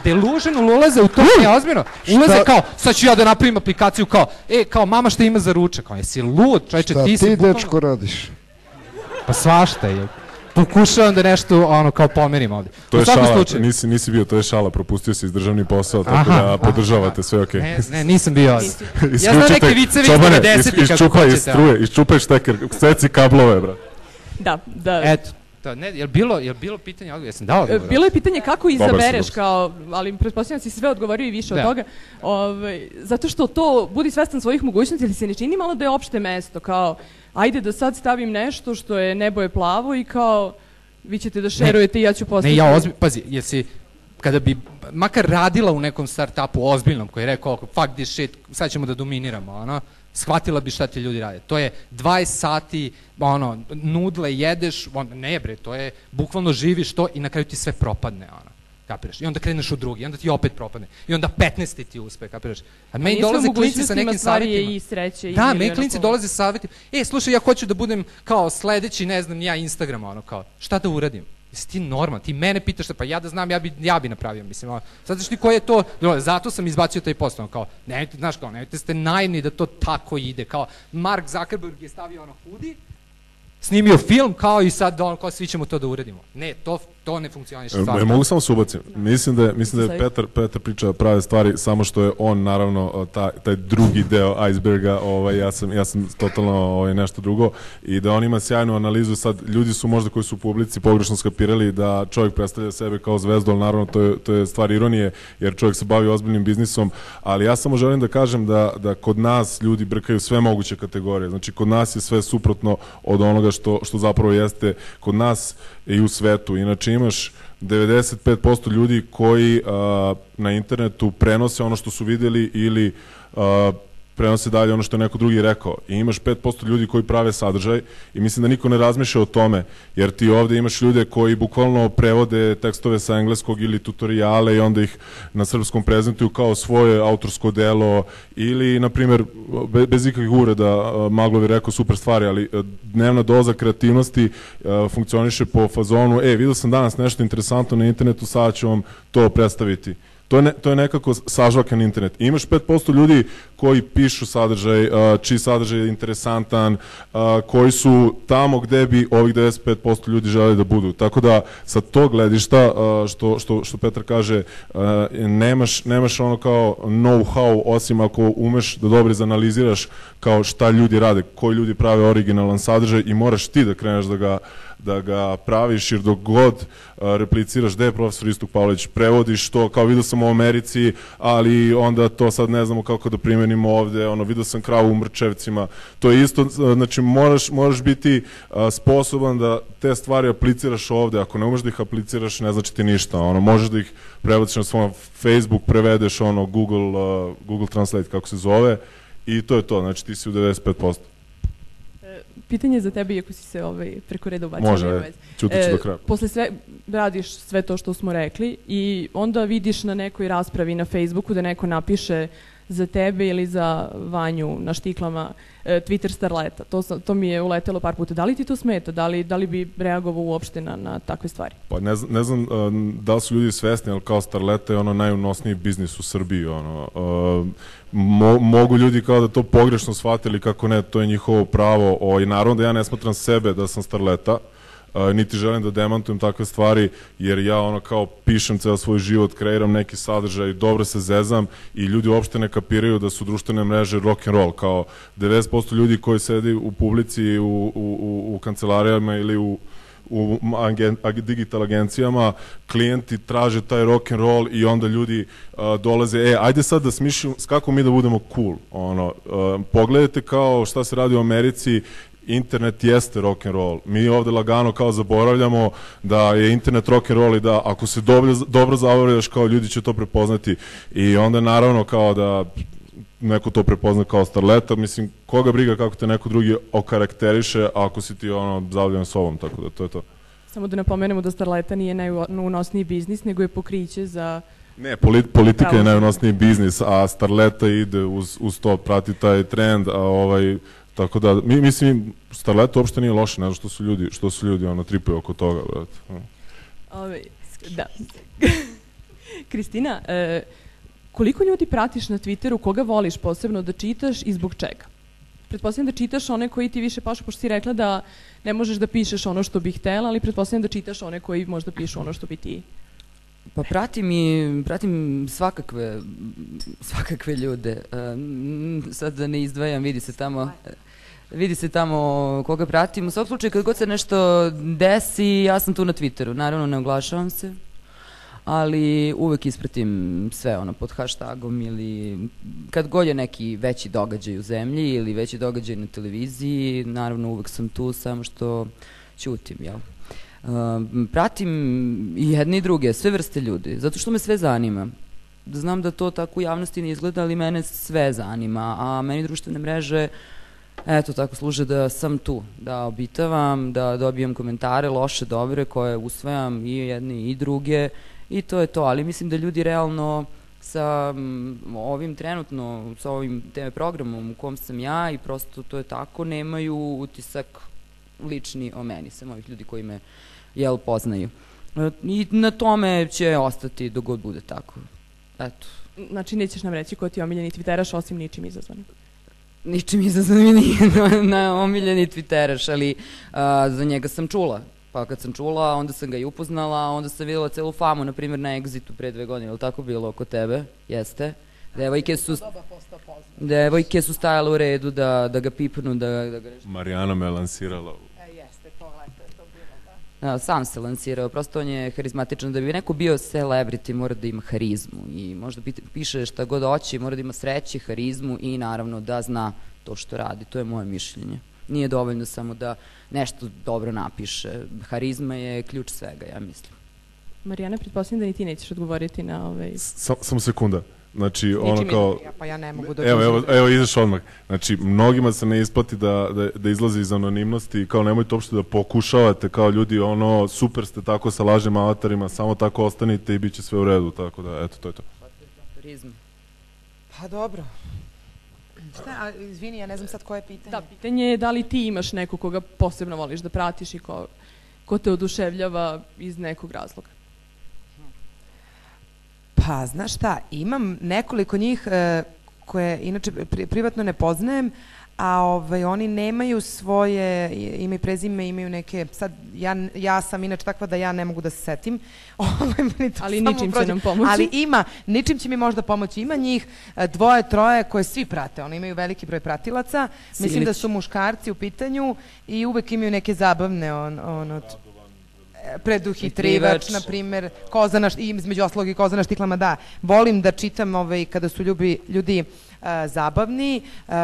delusional ulaze u to, ne, ozbiljno, ulaze kao, sad ću ja da napravim aplikaciju kao, e, kao mama šta ima za ručak, kao, jesi lud, čovječe, ti si... Šta ti, dečko, radiš? Pa svašta je pokušavam da nešto ono kao pomerim ovde. To je šala, slučaju. nisi, nisi bio, to je šala, propustio si iz državni posao, tako aha, da podržavate aha, sve okej. Okay. Ne, ne, nisam bio ovde. ja znam neke vicevi iz 90 kako iščupaj struje, iščupaj šteker, seci kablove, bra. Da, da. Eto. Da, ne, je bilo, je bilo pitanje, jesam dao odgovor? Bilo je pitanje kako izabereš kao, ali pretpostavljam da si sve odgovorio i više da. od toga. Ovaj, zato što to budi svestan svojih mogućnosti, ali se ne čini malo da je opšte mesto, kao ajde da sad stavim nešto što je nebo je plavo i kao vi ćete da šerujete i ja ću postati. Ne, ja ozbiljno, pazi, jesi, kada bi makar radila u nekom startupu ozbiljnom koji je rekao fuck this shit, sad ćemo da dominiramo, ono, shvatila bi šta ti ljudi rade. To je 20 sati, ono, nudle jedeš, on, ne bre, to je, bukvalno živiš to i na kraju ti sve propadne, ono. Kapiraš? I onda kreneš u drugi, onda ti opet propadne. I onda 15. ti uspe, kapiraš? A meni dolaze klinci sa nekim savjetima. I sreće, i da, meni klinci dolaze sa savjetima. E, slušaj, ja hoću da budem kao sledeći, ne znam, ja Instagram, ono kao, šta da uradim? Jesi ti normal? Ti mene pitaš šta, pa ja da znam, ja bi, ja bi napravio, mislim. Ono, sad znaš ti ko je to, zato sam izbacio taj post, ono, kao, nemojte, znaš kao, nemojte ste naivni da to tako ide, kao, Mark Zuckerberg je stavio ono hudi, snimio film kao i sad on, kao svi ćemo to da uradimo. Ne, to, to ne funkcioniše stvarno. Ja mogu samo se ubacim. Mislim da je, mislim da je Petar, Petar priča prave stvari, samo što je on naravno taj, taj drugi deo iceberga, ovaj, ja, sam, ja sam totalno ovaj, nešto drugo i da on ima sjajnu analizu, sad ljudi su možda koji su u publici pogrešno skapirali da čovjek predstavlja sebe kao zvezdu, ali naravno to je, to je stvar ironije, jer čovjek se bavi ozbiljnim biznisom, ali ja samo želim da kažem da, da kod nas ljudi brkaju sve moguće kategorije, znači kod nas je sve suprotno od onoga što, što zapravo jeste kod nas i u svetu. Inače imaš 95% ljudi koji a, na internetu prenose ono što su videli ili a, prenose dalje ono što je neko drugi rekao. I imaš 5% ljudi koji prave sadržaj i mislim da niko ne razmišlja o tome, jer ti ovde imaš ljude koji bukvalno prevode tekstove sa engleskog ili tutoriale i onda ih na srpskom prezentuju kao svoje autorsko delo ili, na primjer, bez ikakvih ureda, Maglovi rekao super stvari, ali dnevna doza kreativnosti funkcioniše po fazonu, e, vidio sam danas nešto interesantno na internetu, sad ću vam to predstaviti To je, ne, to je nekako sažvakan internet. Imaš 5% ljudi koji pišu sadržaj, čiji sadržaj je interesantan, koji su tamo gde bi ovih 95% ljudi želi da budu. Tako da sa tog gledišta, što, što, što Petar kaže, nemaš, nemaš ono kao know-how, osim ako umeš da dobro izanaliziraš kao šta ljudi rade, koji ljudi prave originalan sadržaj i moraš ti da kreneš da ga da ga praviš, jer dok god repliciraš gde je profesor Istuk Pavlović, prevodiš to, kao vidio sam u Americi, ali onda to sad ne znamo kako da primenimo ovde, ono, vidio sam kravu u Mrčevcima, to je isto, znači moraš, moraš biti sposoban da te stvari apliciraš ovde, ako ne umeš da ih apliciraš, ne znači ti ništa, ono, možeš da ih prevodiš na svom Facebook, prevedeš ono Google, Google Translate, kako se zove, i to je to, znači ti si u 95% pitanje za tebe, iako si se ovaj, preko reda ubacio. Može, e, čutit ću do kraja. Posle sve, radiš sve to što smo rekli i onda vidiš na nekoj raspravi na Facebooku da neko napiše za tebe ili za Vanju na štiklama e, Twitter starleta. To, to mi je uletelo par puta. Da li ti to smeta? Da li, da li bi reagovao uopšte na, na takve stvari? Pa ne, znam, ne znam uh, da li su ljudi svesni, ali kao starleta je ono najunosniji biznis u Srbiji. Ono, uh, mo, mogu ljudi kao da to pogrešno shvatili kako ne, to je njihovo pravo. O, I naravno da ja ne smatram sebe da sam starleta, niti želim da demantujem takve stvari, jer ja ono kao pišem ceo svoj život, kreiram neki sadržaj, dobro se zezam i ljudi uopšte ne kapiraju da su društvene mreže rock and roll, kao 90% ljudi koji sedi u publici, u, u, u, u kancelarijama ili u u digital agencijama klijenti traže taj rock and roll i onda ljudi uh, dolaze e ajde sad da smišljamo kako mi da budemo cool? Ono uh, pogledajte kao šta se radi u Americi internet jeste rock and roll. Mi ovde lagano kao zaboravljamo da je internet rock and roll i da ako se dobro, dobro zaboravljaš kao ljudi će to prepoznati i onda naravno kao da neko to prepozna kao starleta, mislim, koga briga kako te neko drugi okarakteriše ako si ti ono zavljen sobom, tako da to je to. Samo da napomenemo da starleta nije najunosniji biznis, nego je pokriće za Ne, polit, politika pravo. je najunosniji biznis, a starleta ide uz, uz to, prati taj trend, a ovaj, Tako da, mi, mislim, Starlet uopšte nije loše, ne znam što su ljudi, što su ljudi ono, tripaju oko toga, brate. Ove, da. Kristina, e, koliko ljudi pratiš na Twitteru, koga voliš posebno da čitaš i zbog čega? Pretpostavljam da čitaš one koji ti više pašu, pošto si rekla da ne možeš da pišeš ono što bih htela, ali pretpostavljam da čitaš one koji možda pišu ono što bi ti Pa pratim i pratim svakakve svakakve ljude. Uh, sad da ne izdvajam, vidi se tamo vidi se tamo koga pratim. U svakom slučaju, kad god se nešto desi, ja sam tu na Twitteru. Naravno, ne oglašavam se, ali uvek ispratim sve ono pod hashtagom ili kad god je neki veći događaj u zemlji ili veći događaj na televiziji, naravno uvek sam tu, samo što ćutim, jel? Uh, pratim i jedne i druge, sve vrste ljudi, zato što me sve zanima. Znam da to tako u javnosti ne izgleda, ali mene sve zanima, a meni društvene mreže eto tako služe da sam tu, da obitavam, da dobijem komentare loše, dobre koje usvajam i jedne i druge i to je to, ali mislim da ljudi realno sa ovim trenutno, sa ovim TV programom u kom sam ja i prosto to je tako, nemaju utisak lični o meni, sam ovih ljudi koji me jel poznaju. E, I na tome će ostati dok god bude tako. Eto. Znači nećeš nam reći ko ti je omiljeni twitteraš osim ničim izazvanim? Ničim izazvanim nije na, na omiljeni twitteraš, ali a, za njega sam čula. Pa kad sam čula, onda sam ga i upoznala, onda sam videla celu famu, na primjer na Exitu pre dve godine, ili tako bilo oko tebe? Jeste. Devojke su, devojke su stajale u redu da, da ga pipnu, da, da ga nešto... Marijana me lansirala u sam se lansirao, prosto on je harizmatičan. Da bi neko bio celebrity mora da ima harizmu i možda piše šta god hoće, mora da ima sreće, harizmu i naravno da zna to što radi. To je moje mišljenje. Nije dovoljno samo da nešto dobro napiše. Harizma je ključ svega, ja mislim. Marijana, pretpostavljam da ni ti nećeš odgovoriti na ovaj... Samo sekunda. Znači, ono kao... Ja, pa ja ne mogu da... Evo, evo, evo izaš odmah. Znači, mnogima se ne isplati da, da, da izlazi iz anonimnosti, kao nemojte uopšte da pokušavate, kao ljudi, ono, super ste tako sa lažnim avatarima, samo tako ostanite i bit će sve u redu, tako da, eto, to je to. Pa dobro. Šta, a, izvini, ja ne znam sad koje je pitanje. Da, pitanje je da li ti imaš neko koga posebno voliš da pratiš i ko, ko te oduševljava iz nekog razloga. Pa, znaš šta, imam nekoliko njih e, koje inače pri, privatno ne poznajem, a ovaj, oni nemaju svoje ime i prezime, imaju neke, sad ja, ja sam inače takva da ja ne mogu da se setim, ovaj, meni to ali ničim prođe. će nam pomoći. Ali ima, ničim će mi možda pomoći, ima njih e, dvoje, troje koje svi prate, oni imaju veliki broj pratilaca, Silić. mislim da su muškarci u pitanju i uvek imaju neke zabavne on, on, on preduhitrivač, na primer, kozana, između oslog i kozana štiklama, da. Volim da čitam ovaj, kada su ljubi, ljudi uh, zabavni, uh,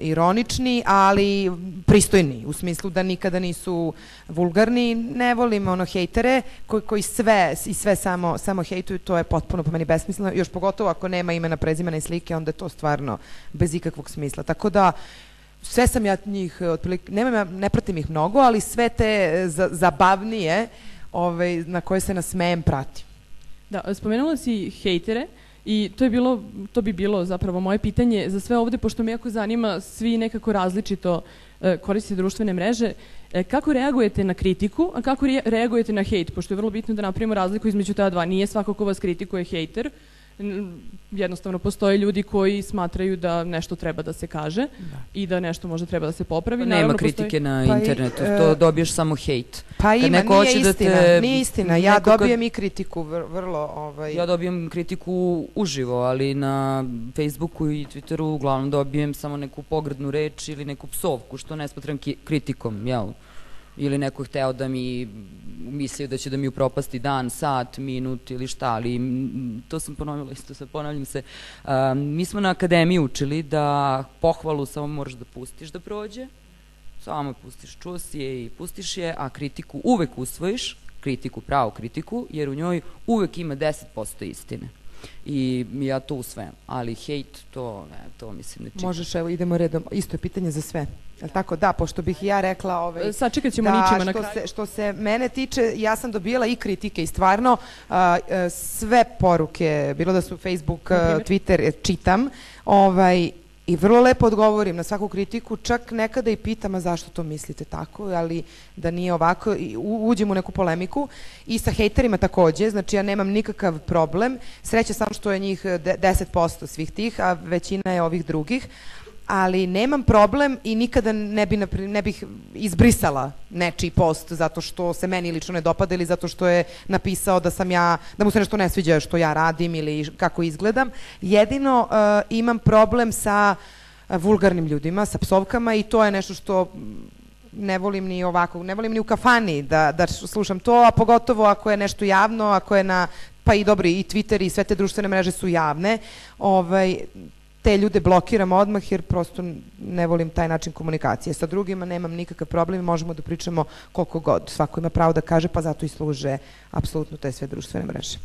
ironični, ali pristojni, u smislu da nikada nisu vulgarni. Ne volim ono hejtere koji, koji sve i sve samo, samo hejtuju, to je potpuno po meni besmisleno, još pogotovo ako nema imena, prezimena i slike, onda je to stvarno bez ikakvog smisla. Tako da, sve sam ja njih, otprilike, nemam ja, ne pratim ih mnogo, ali sve te e, za, zabavnije ovaj, na koje se nasmejem pratim. Da, spomenula si hejtere i to, je bilo, to bi bilo zapravo moje pitanje za sve ovde, pošto me jako zanima, svi nekako različito e, koristite društvene mreže. E, kako reagujete na kritiku, a kako re, reagujete na hejt? Pošto je vrlo bitno da napravimo razliku između ta dva. Nije svako ko vas kritikuje hejter, jednostavno postoje ljudi koji smatraju da nešto treba da se kaže da. i da nešto možda treba da se popravi. Pa nema kritike postoji... na pa internetu, i, to dobiješ samo hejt. Pa ima, neko nije istina, da te, nije istina. Ja dobijem kad... i kritiku vrlo... Ovaj... Ja dobijem kritiku uživo, ali na Facebooku i Twitteru uglavnom dobijem samo neku pogrdnu reč ili neku psovku, što ne smatram kritikom, jel? Ili neko hteo da mi mislio da će da mi upropasti dan, sat, minut ili šta, ali to sam ponovila isto, sad ponavljam se. Um, mi smo na akademiji učili da pohvalu samo moraš da pustiš da prođe, samo pustiš, čuo si je i pustiš je, a kritiku uvek usvojiš, kritiku, pravu kritiku, jer u njoj uvek ima 10% istine i ja to usvajam. Ali hejt, to, ne, to mislim ne čitam. Možeš, evo, idemo redom. Isto je pitanje za sve. Jel tako? Da, pošto bih ja rekla... Ovaj, Sačekat ćemo da, ničima na kraju. Se, što se mene tiče, ja sam dobijala i kritike i stvarno a, a, sve poruke, bilo da su Facebook, a, Twitter, čitam, ovaj, I vrlo lepo odgovorim na svaku kritiku, čak nekada i pitam, a zašto to mislite tako, ali da nije ovako, uđem u neku polemiku. I sa hejterima takođe, znači ja nemam nikakav problem, sreća samo što je njih 10% svih tih, a većina je ovih drugih, ali nemam problem i nikada ne, bi, ne bih izbrisala nečiji post zato što se meni lično ne dopada ili zato što je napisao da sam ja, da mu se nešto ne sviđa što ja radim ili kako izgledam. Jedino uh, imam problem sa vulgarnim ljudima, sa psovkama i to je nešto što ne volim ni ovako, ne volim ni u kafani da, da slušam to, a pogotovo ako je nešto javno, ako je na, pa i dobro, i Twitter i sve te društvene mreže su javne, ovaj, te ljude blokiram odmah jer prosto ne volim taj način komunikacije. Sa drugima nemam nikakav problem i možemo da pričamo koliko god. Svako ima pravo da kaže, pa zato i služe apsolutno te sve društvene mreže.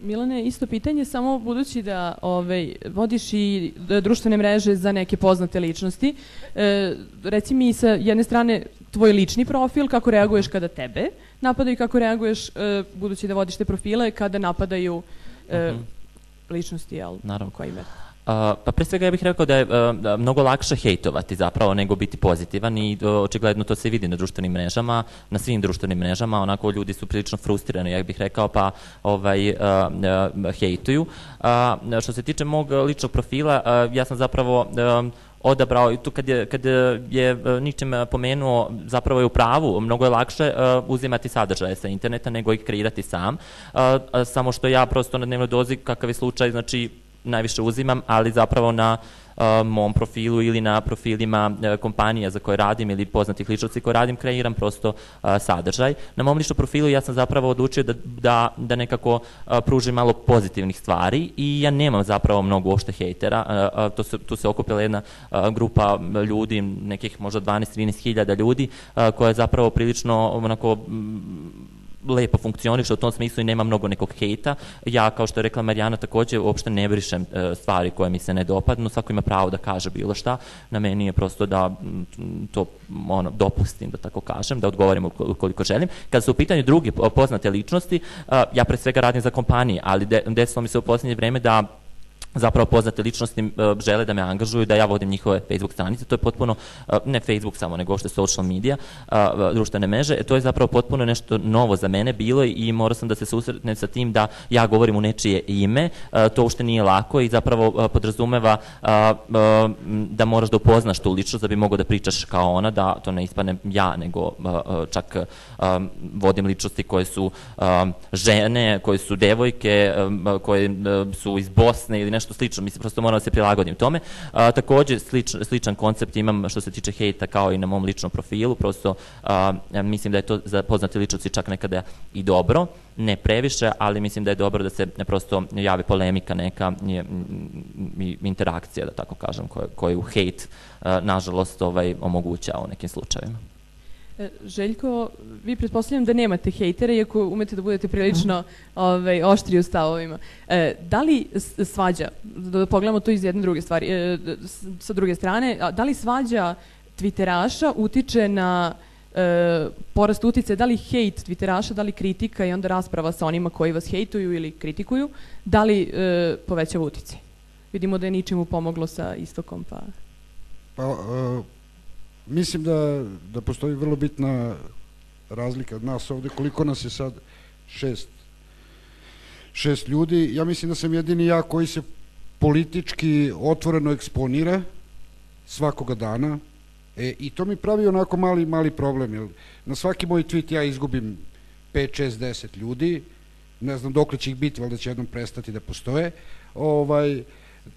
Milane, isto pitanje, samo budući da ovaj, vodiš i društvene mreže za neke poznate ličnosti, e, reci mi sa jedne strane tvoj lični profil, kako reaguješ kada tebe napadaju i kako reaguješ, e, budući da vodiš te profile, kada napadaju e, uh mhm. -huh. ličnosti, jel, Naravno. koje ime? Pa pre svega ja bih rekao da je uh, mnogo lakše hejtovati zapravo nego biti pozitivan i uh, očigledno to se vidi na društvenim mrežama, na svim društvenim mrežama, onako ljudi su prilično frustrirani, ja bih rekao, pa ovaj, uh, uh, hejtuju. Uh, što se tiče mog ličnog profila, ja sam zapravo odabrao i tu kad je, kad je ničem pomenuo zapravo je u pravu, mnogo je lakše uh, uzimati sadržaje sa interneta nego ih kreirati sam, uh, samo što ja prosto na dnevnoj dozi kakav je slučaj, znači najviše uzimam, ali zapravo na uh, mom profilu ili na profilima uh, kompanija za koje radim ili poznatih ličnosti koje radim, kreiram prosto uh, sadržaj. Na mom ličnom profilu ja sam zapravo odlučio da, da, da nekako uh, pružim malo pozitivnih stvari i ja nemam zapravo mnogo uopšte hejtera. Uh, uh, to se, tu se okupila jedna grupa ljudi, nekih možda 12-13 hiljada ljudi, koja je zapravo prilično onako lepo funkcioniše u tom smislu i nema mnogo nekog hejta. Ja, kao što je rekla Marijana, takođe uopšte ne brišem e, stvari koje mi se ne dopadnu, svako ima pravo da kaže bilo šta. Na meni je prosto da to ono, dopustim, da tako kažem, da odgovorim ukoliko želim. Kada su u pitanju drugi poznate ličnosti, ja pre svega radim za kompanije, ali desilo mi se u poslednje vreme da zapravo poznate ličnosti uh, žele da me angažuju, da ja vodim njihove Facebook stranice, to je potpuno, uh, ne Facebook samo, nego uopšte social media, uh, društvene meže, e, to je zapravo potpuno nešto novo za mene bilo i morao sam da se susretnem sa tim da ja govorim u nečije ime, to uopšte nije lako i zapravo podrazumeva da moraš da upoznaš tu ličnost da bi mogao da pričaš kao ona, da to ne ispane ja, nego čak vodim ličnosti koje su žene, koje su devojke, koje su iz Bosne ili nešto nešto slično, mislim, prosto moram da se prilagodim tome. A, takođe, sličan, sličan koncept imam što se tiče hejta kao i na mom ličnom profilu, prosto a, mislim da je to za poznate ličnosti čak nekada i dobro, ne previše, ali mislim da je dobro da se ne prosto javi polemika neka je, interakcija, da tako kažem, koju, koju hejt, nažalost, ovaj, omoguća u nekim slučajevima. E, Željko, vi pretpostavljam da nemate hejtere, iako umete da budete prilično ovaj, oštri u stavovima. E, da li svađa, da pogledamo to iz jedne druge stvari, e, sa druge strane, da li svađa Twitteraša utiče na e, porast utice, da li hejt Twitteraša, da li kritika i onda rasprava sa onima koji vas hejtuju ili kritikuju, da li e, povećava utice? Vidimo da je ničemu pomoglo sa istokom, pa... Pa, uh, mislim da, da postoji vrlo bitna razlika od nas ovde, koliko nas je sad šest, šest ljudi, ja mislim da sam jedini ja koji se politički otvoreno eksponira svakoga dana. E, i to mi pravi onako mali, mali problem, jer na svaki moj tweet ja izgubim 5, 6, 10 ljudi, ne znam dok će ih biti, valjda će jednom prestati da postoje, ovaj,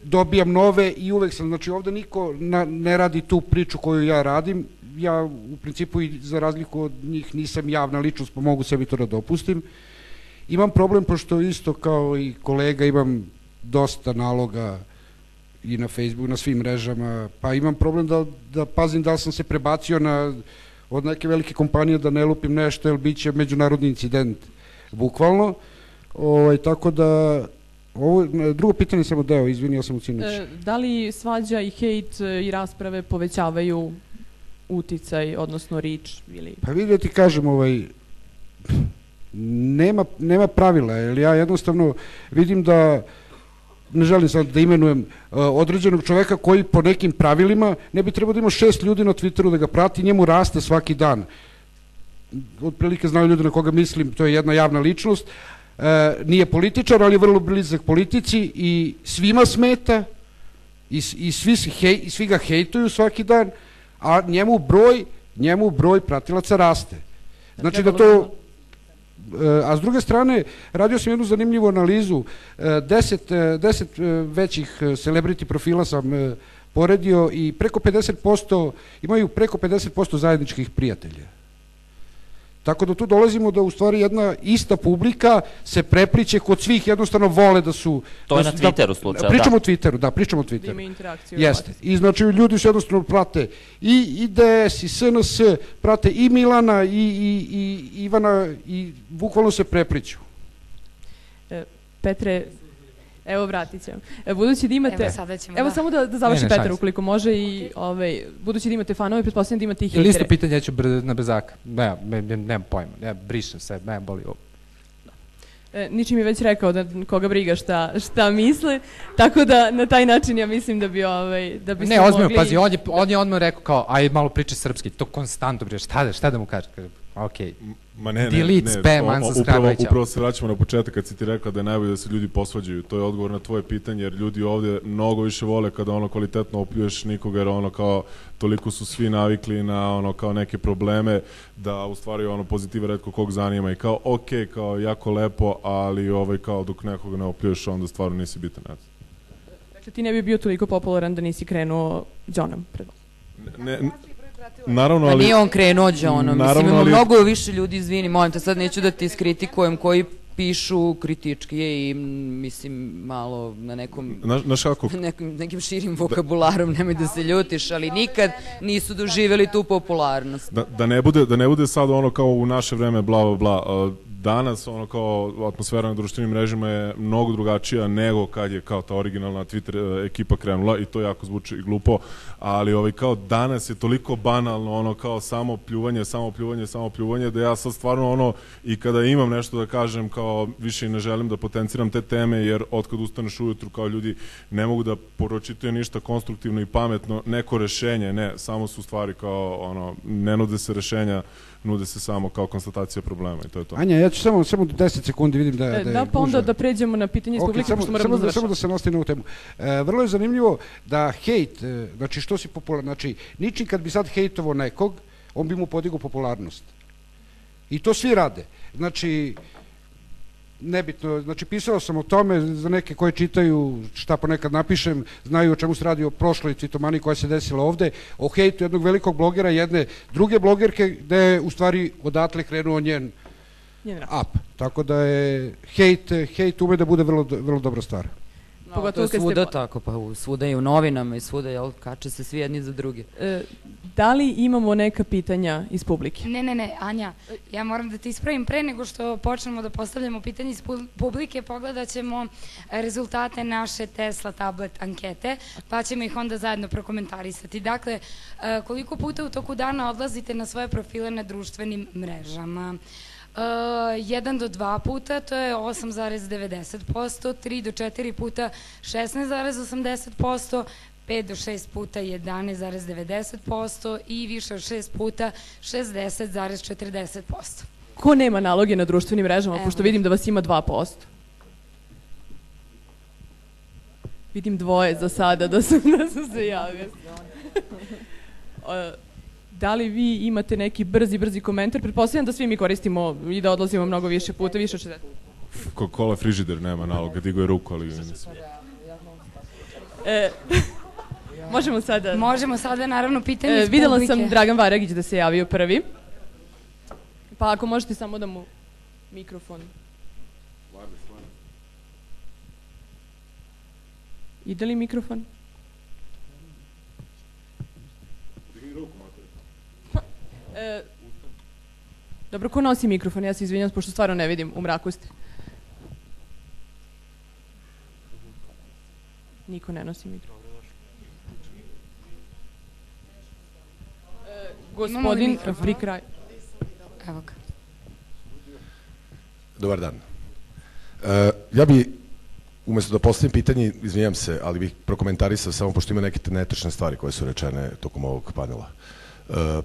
dobijam nove i uvek sam, znači ovde niko na, ne radi tu priču koju ja radim, ja u principu i za razliku od njih nisam javna ličnost, pa mogu sebi to da dopustim. Imam problem, pošto isto kao i kolega imam dosta naloga i na Facebooku, na svim mrežama, pa imam problem da, da pazim da li sam se prebacio na, od neke velike kompanije da ne lupim nešto, jer bit će međunarodni incident, bukvalno. Ovaj, tako da Ovo, drugo pitanje samo deo, izvinio sam u Cinić. E, da li svađa i hejt e, i rasprave povećavaju uticaj, odnosno rič? Ili... Pa vidi da ti kažem, ovaj, nema, nema pravila, jer ja jednostavno vidim da ne želim sad da imenujem uh, određenog čoveka koji po nekim pravilima ne bi trebao da ima šest ljudi na Twitteru da ga prati, njemu raste svaki dan. Otprilike znaju ljudi na koga mislim, to je jedna javna ličnost, E, nije političar, ali je vrlo blizak politici i svima smeta i, i, svi, hej, i svi ga hejtuju svaki dan, a njemu broj, njemu broj pratilaca raste. Znači da to e, a s druge strane, radio sam jednu zanimljivu analizu, e, deset, deset većih celebrity profila sam poredio i preko 50%, imaju preko 50% zajedničkih prijatelja. Tako da tu dolazimo da u stvari jedna ista publika se prepliče kod svih, jednostavno vole da su... To je da, na Twitteru da, slučaj, da. Pričamo o Twitteru, da, pričamo o Twitteru. Da ima interakciju. Jeste. I znači ljudi se jednostavno prate i IDS i SNS, prate i Milana i, i, i Ivana i bukvalno se prepliću. E, Petre, Evo vratit ćemo. E, budući da imate... Evo, sada ćemo, evo da. samo da, da završi ne, ne, Petar ukoliko može i ovaj, budući da imate fanove, pretpostavljam da imate i hitere. Listu pitanja ću na bezaka. Ne, ne, ne, nemam pojma. Ja brišem se, ne boli ovo. E, ničim je već rekao da koga briga šta, šta misle, tako da na taj način ja mislim da bi ovaj da bi Ne, ozbiljno, mogli... pazi, on je on je odmah rekao kao aj malo priče srpski, to konstantno bre, šta šta da mu kaže? Okej. Okay. Ma ne, Delete, ne, spam, o, o, upravo, upravo se vraćamo na početak kad si ti rekao da je najbolje da se ljudi posvađaju. To je odgovor na tvoje pitanje, jer ljudi ovde mnogo više vole kada ono kvalitetno opljuješ nikoga, jer ono kao toliko su svi navikli na ono kao neke probleme da u stvari ono pozitive redko kog zanima i kao ok, kao jako lepo, ali ovaj kao dok nekoga ne opljuješ onda stvarno nisi bitan. Dakle, ti ne bi bio toliko popularan da nisi krenuo Johnom pred Ne, ne, Naravno, ali... Pa nije on krenuo Johnom, mislim, ima ali... mnogo više ljudi, izvini, molim te, sad neću da ti iskritikujem koji pišu kritički i mislim malo na nekom na, na šaku. Nekim, nekim širim vokabularom, nemoj da se ljutiš, ali nikad nisu doživeli tu popularnost. Da, da, ne bude, da ne bude sad ono kao u naše vreme bla bla bla, danas ono kao atmosfera na društvenim mrežama je mnogo drugačija nego kad je kao ta originalna Twitter e, ekipa krenula i to jako zvuči i glupo, ali ovaj kao danas je toliko banalno ono kao samo pljuvanje, samo pljuvanje, samo pljuvanje da ja sad stvarno ono i kada imam nešto da kažem kao više ne želim da potenciram te teme jer otkad ustaneš ujutru kao ljudi ne mogu da poročitaju ništa konstruktivno i pametno, neko rešenje, ne, samo su stvari kao ono ne nude se rešenja nude se samo kao konstatacija problema i to je to. Anja, ja ću samo, samo 10 sekundi vidim da, e, da, da pa onda da pređemo na pitanje iz okay, publike, pošto moramo samo, da, samo da se nastavimo ovu temu. E, vrlo je zanimljivo da hejt, e, znači što si popularno, znači ničim kad bi sad hejtovo nekog, on bi mu podigao popularnost. I to svi rade. Znači, nebitno, znači pisao sam o tome za neke koje čitaju šta ponekad napišem, znaju o čemu se radi o prošloj citomani koja se desila ovde, o hejtu jednog velikog blogera, jedne druge blogerke, gde je u stvari odatle krenuo njen up. Tako da je hejt, hejt ume da bude vrlo, vrlo dobra stvar. No, Pogotovo to je svuda ste... tako, pa svuda i u novinama i svuda, jel, kače se svi jedni za drugi. E, da li imamo neka pitanja iz publike? Ne, ne, ne, Anja, ja moram da te ispravim pre nego što počnemo da postavljamo pitanje iz publike, pogledat ćemo rezultate naše Tesla tablet ankete, pa ćemo ih onda zajedno prokomentarisati. Dakle, e, koliko puta u toku dana odlazite na svoje profile na društvenim mrežama? 1 do 2 puta, to je 8,90%, 3 do 4 puta 16,80%, 5 do 6 puta 11,90% i više od 6 puta 60,40%. Ko nema naloge na društvenim mrežama, Evo. pošto vidim da vas ima 2%? Vidim dvoje za sada da su, da su se javili. da li vi imate neki brzi, brzi komentar? Pretpostavljam da svi mi koristimo i da odlazimo mnogo više puta, više od 60. Coca-Cola frižider nema naloga, digo je ruku, ali. E, možemo sada... Možemo sada, naravno, pitanje e, Videla publike. sam Dragan Varagić da se javio prvi. Pa ako možete samo da mu mikrofon... Ide li mikrofon? E, dobro, ko nosi mikrofon? Ja se izvinjam, pošto stvarno ne vidim, u mraku ste. Niko ne nosi mikrofon. E, gospodin pri kraj. Evo ga. Dobar dan. E, ja bi, umesto da postavim pitanje, izvinjam se, ali bih prokomentarisao samo pošto ima neke netočne stvari koje su rečene tokom ovog panela.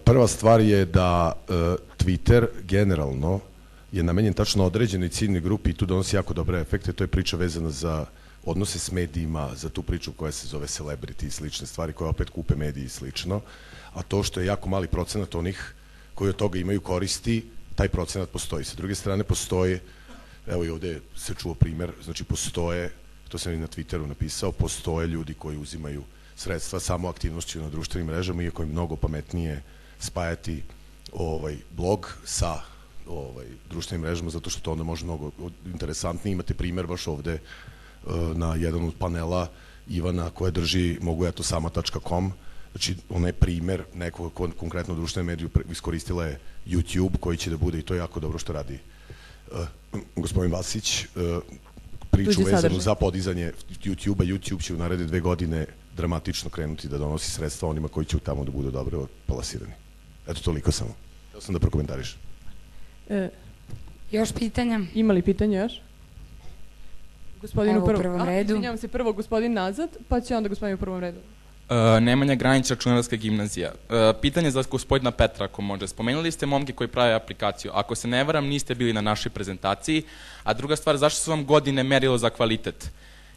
Prva stvar je da e, Twitter generalno je namenjen tačno određenoj ciljnoj grupi i tu donosi jako dobre efekte. To je priča vezana za odnose s medijima, za tu priču koja se zove celebrity i slične stvari koje opet kupe mediji i slično. A to što je jako mali procenat onih koji od toga imaju koristi, taj procenat postoji. Sa druge strane postoje, evo i ovde se čuo primer, znači postoje, to sam i na Twitteru napisao, postoje ljudi koji uzimaju sredstva samo aktivnošću na društvenim mrežama, iako je mnogo pametnije spajati ovaj blog sa ovaj društvenim mrežama zato što to onda može mnogo interesantnije. Imate primer baš ovde uh, na jedan od panela Ivana koja drži mogu ja to sama.com znači onaj primer nekog kon, konkretno društvene mediju iskoristila je YouTube koji će da bude i to je jako dobro što radi uh, gospodin Vasić uh, priču vezanu za podizanje YouTube-a. YouTube će u naredne dve godine dramatično krenuti da donosi sredstva onima koji će tamo da budu dobro plasirani. Eto, toliko samo. Htio sam da prokomentariš. E, još pitanja? Ima li pitanja još? Gospodin u prvom, prvom redu. Izvinjavam se prvo gospodin nazad, pa će onda gospodin u prvom redu. Uh, Nemanja Granić, računarska gimnazija. Uh, pitanje za gospodina Petra, ako može. Spomenuli ste momke koji prave aplikaciju. Ako se ne varam, niste bili na našoj prezentaciji. A druga stvar, zašto su vam godine merilo za kvalitet?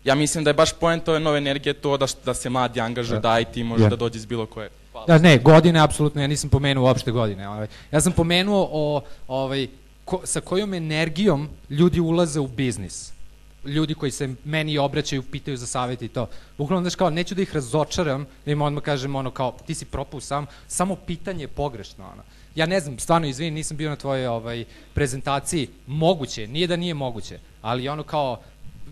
Ja mislim da je baš point ove nove energije to da, da se mladi angažuje, da IT može ja. da dođe iz bilo koje. Da, ne, godine, apsolutno, ja nisam pomenuo uopšte godine. Ovaj. Ja sam pomenuo o, ovaj, ko, sa kojom energijom ljudi ulaze u biznis ljudi koji se meni obraćaju, pitaju za savjet i to. Bukvalno, znaš, kao, neću da ih razočaram, da im odmah kažem, ono, kao, ti si propao sam, samo pitanje je pogrešno, ono. Ja ne znam, stvarno, izvini, nisam bio na tvojoj ovaj, prezentaciji, moguće, nije da nije moguće, ali ono kao,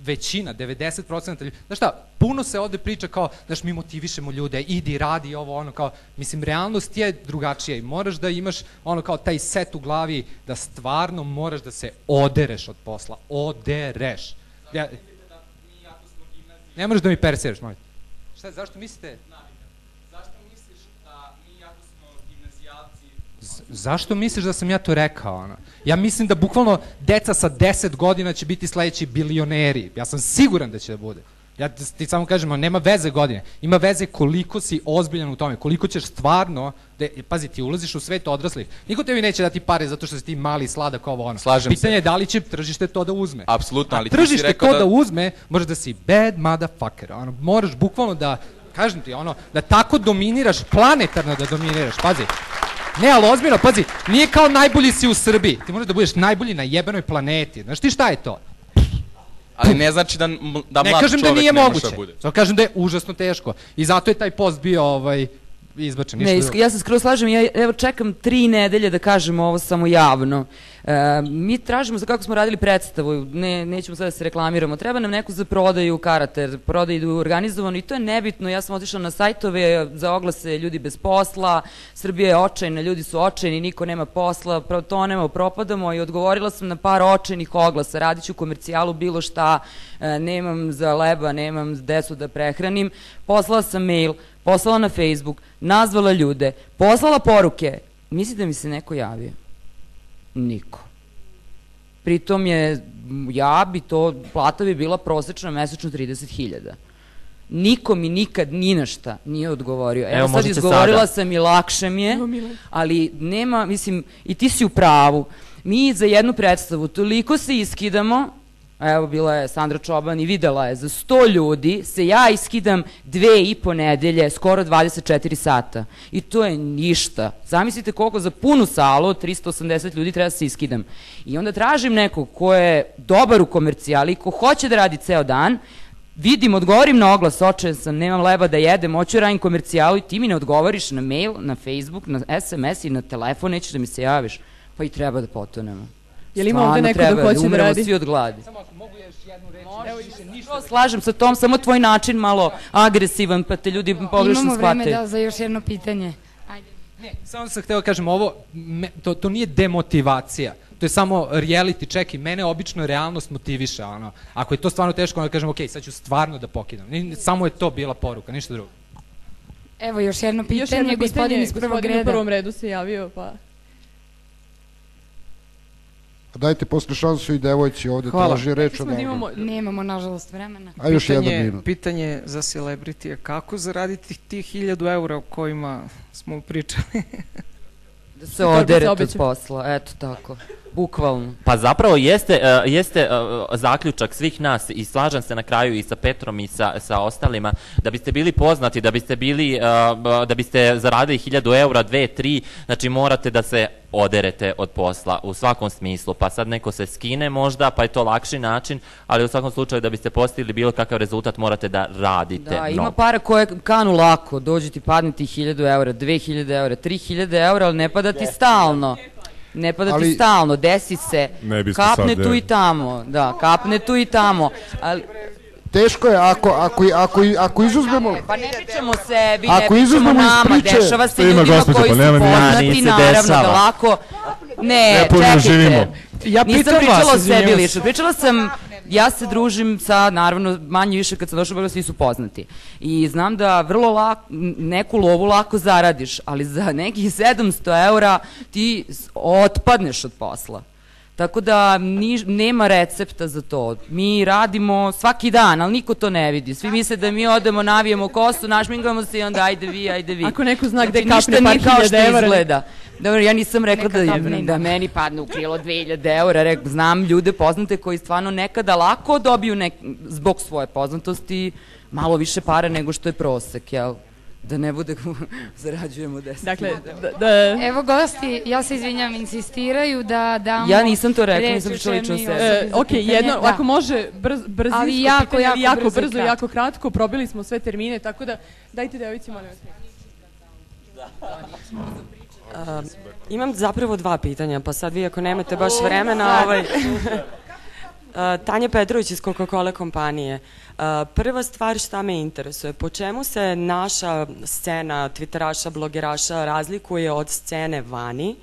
većina, 90% ljudi, znaš šta, puno se ovde priča kao, znaš, mi motivišemo ljude, idi, radi ovo, ono, kao, mislim, realnost je drugačija i moraš da imaš, ono, kao, taj set u glavi, da stvarno moraš da se odereš od posla, odereš. Ja, ne možeš da mi persiraš, moj. Šta, zašto mislite? Zašto misliš da mi jako smo gimnazijalci... Zašto misliš da sam ja to rekao, ono? Ja mislim da bukvalno deca sa 10 godina će biti sledeći bilioneri. Ja sam siguran da će da bude. Ja ti samo kažem, nema veze godine. Ima veze koliko si ozbiljan u tome, koliko ćeš stvarno, da, pazi, ti ulaziš u svet odraslih. Niko tebi neće dati pare zato što si ti mali sladak ovo ono. Slažem Pitanje se. je da li će tržište to da uzme. Apsolutno, ali A tržište to da... da uzme, može da si bad motherfucker. Ono, moraš bukvalno da, kažem ti, ono, da tako dominiraš, planetarno da dominiraš, pazi. Ne, ali ozbiljno, pazi, nije kao najbolji si u Srbiji. Ti možeš da budeš najbolji na jebenoj planeti. Znaš ti šta je to? Ali ne znači da, da ne mlad kažem da nije ne moguće. Da bude. Samo kažem da je užasno teško. I zato je taj post bio ovaj, izbačen. Ne, ja se skoro slažem, ja evo čekam tri nedelje da kažem ovo samo javno. E, mi tražimo za kako smo radili predstavu, ne, nećemo sada da se reklamiramo, treba nam neko za prodaju karate, prodaju organizovano i to je nebitno, ja sam otišla na sajtove za oglase ljudi bez posla, Srbija je očajna, ljudi su očajni, niko nema posla, tonemo, propadamo i odgovorila sam na par očajnih oglasa, radit ću komercijalu bilo šta, e, nemam za leba, nemam desu da prehranim, poslala sam mail, poslala na Facebook, nazvala ljude, poslala poruke, mislite da mi se neko javio? Niko. Pritom je, ja bi to, plata bi bila prosečna mesečno 30.000. Niko mi nikad ni na šta nije odgovorio. Evo, Evo sad izgovorila sada. sam i lakše mi je, ali nema, mislim, i ti si u pravu. Mi za jednu predstavu toliko se iskidamo evo bila je Sandra Čoban i videla je, za 100 ljudi se ja iskidam dve i po nedelje, skoro 24 sata. I to je ništa. Zamislite koliko za punu salu, 380 ljudi treba da se iskidam. I onda tražim nekog ko je dobar u komercijali, ko hoće da radi ceo dan, vidim, odgovorim na oglas, očen sam, nemam leba da jedem, hoću da radim komercijalu i ti mi ne odgovoriš na mail, na Facebook, na SMS i na telefon, nećeš da mi se javiš. Pa i treba da potonemo. Je li ima ovde neko da hoće da radi? svi od gladi. Samo ako mogu još jednu reč. Evo, više ništa. Slažem sa tom, samo tvoj način malo agresivan, pa te ljudi pogrešno shvate. Imamo vreme da za još jedno pitanje. Ajde. Ne, samo sam hteo da kažem, ovo, me, to, to nije demotivacija to je samo reality check i mene obično realnost motiviše, ono. Ako je to stvarno teško, onda kažem, ok, sad ću stvarno da pokidam. Samo je to bila poruka, ništa drugo. Evo, još jedno pitanje, još jedno gospodin iz prvog reda. Gospodin u prvom redu se javio, pa... Dajte posle šansu i devojci ovde Hvala. traži reč od da imamo, Nemamo, nažalost, vremena. A još pitanje, jedan minut. Pitanje za celebrity kako zaraditi tih hiljadu eura o kojima smo pričali? da se odere od posla, eto tako. Bukvalno. Pa zapravo jeste, uh, jeste uh, zaključak svih nas i slažem se na kraju i sa Petrom i sa, sa ostalima, da biste bili poznati, da biste bili, uh, da biste zaradili 1000 eura, 2, 3, znači morate da se oderete od posla u svakom smislu, pa sad neko se skine možda, pa je to lakši način, ali u svakom slučaju da biste postigli bilo kakav rezultat morate da radite. Da, ima para koje kanu lako, dođe ti padne ti 1000 eura, 2000 eura, 3000 eura, ali ne pada ti stalno. Ne pada ali, ti stalno, desi se, kapne tu i tamo, da, kapne tu i tamo, ali teško je ako ako ako ako izuzmemo pa ne pričamo se vi ako ne izuzmemo nama priče, dešava se ljudima gospođa, koji pa su poznati naravno da lako ne, ne čekajte. ja nisam pričala o sebi lično. Pričala sam ja se družim sa, naravno, manje više kad sam došla u Beograd, svi su poznati. I znam da vrlo lako, neku lovu lako zaradiš, ali za nekih 700 eura ti otpadneš od posla. Tako da ni, nema recepta za to. Mi radimo svaki dan, ali niko to ne vidi. Svi misle da mi odemo, navijemo kosu, našmingamo se i onda ajde vi, ajde vi. Ako neko zna gde znači, kapne par hiljada evra. Izgleda. Dobro, ja nisam rekla da, je, da meni padne u krilo 2000 eura. Rek, znam ljude poznate koji stvarno nekada lako dobiju nek, zbog svoje poznatosti malo više para nego što je prosek, jel? Da ne bude zarađujemo 10 Dakle, da, da... Evo gosti, ja se izvinjam, insistiraju da damo... Ja nisam to rekla, nisam pričala lično sve. E, ok, jedno, da. ako može brz, brzo, Ali jako, pitanje, jako, jako brzo, brzo jako kratko, probili smo sve termine, tako da dajte devici, molim vas. Uh, imam zapravo dva pitanja, pa sad vi ako nemate baš vremena, ovaj... Tanja Petrović iz Coca-Cola kompanije. Prva stvar šta me interesuje, po čemu se naša scena twitteraša, blogeraša razlikuje od scene vani?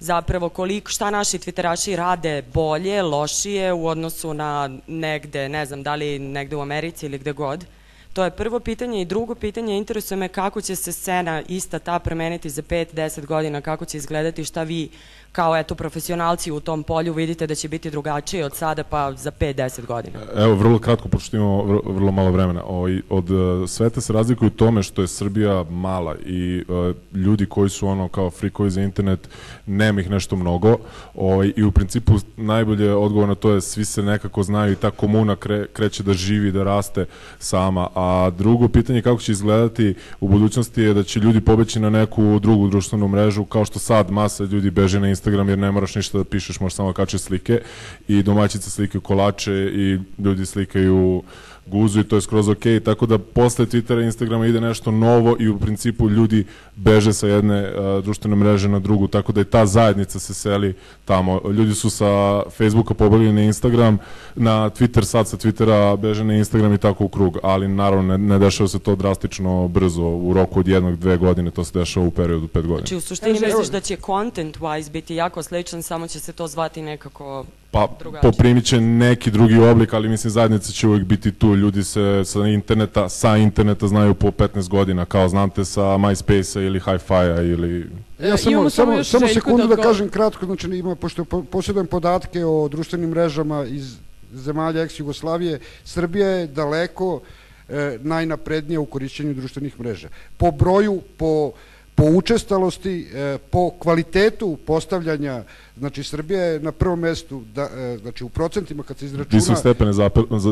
Zapravo koliko, šta naši twitteraši rade bolje, lošije u odnosu na negde, ne znam, da li negde u Americi ili gde god? To je prvo pitanje i drugo pitanje interesuje me kako će se scena ista ta promeniti za 5-10 godina, kako će izgledati, šta vi kao eto profesionalci u tom polju vidite da će biti drugačije od sada pa za 5-10 godina? Evo, vrlo kratko, pošto imamo vrlo, malo vremena. O, ovaj, od uh, sveta se razlikuju tome što je Srbija mala i uh, ljudi koji su ono kao frikovi za internet, nema ih nešto mnogo o, ovaj, i u principu najbolje odgovor na to je svi se nekako znaju i ta komuna kre, kreće da živi, da raste sama. A drugo pitanje kako će izgledati u budućnosti je da će ljudi pobeći na neku drugu društvenu mrežu kao što sad masa ljudi beže na Instagram jer ne moraš ništa da pišeš, možeš samo kače slike i domaćice slikaju kolače i ljudi slikaju guzu i to je skroz ok, tako da posle Twittera i Instagrama ide nešto novo i u principu ljudi beže sa jedne uh, društvene mreže na drugu, tako da i ta zajednica se seli tamo. Ljudi su sa Facebooka pobegli na Instagram, na Twitter, sad sa Twittera beže na Instagram i tako u krug, ali naravno ne, ne dešava se to drastično brzo, u roku od jednog, dve godine, to se dešava u periodu pet godina. Znači u suštini misliš da će content wise biti jako sličan, samo će se to zvati nekako Pa poprimit će neki drugi oblik, ali mislim zajednica će uvijek biti tu. Ljudi se sa interneta, sa interneta znaju po 15 godina, kao znate sa MySpace-a ili Hi-Fi-a ili... Ja samo, samo, samo sekundu da, da kažem kratko, znači ima, pošto posjedujem podatke o društvenim mrežama iz zemalja ex-Jugoslavije, Srbija je daleko e, najnaprednija u korišćenju društvenih mreža. Po broju, po, po učestalosti, e, po kvalitetu postavljanja Znači, Srbija je na prvom mestu, da, e, znači u procentima kad se izračuna... Visok stepen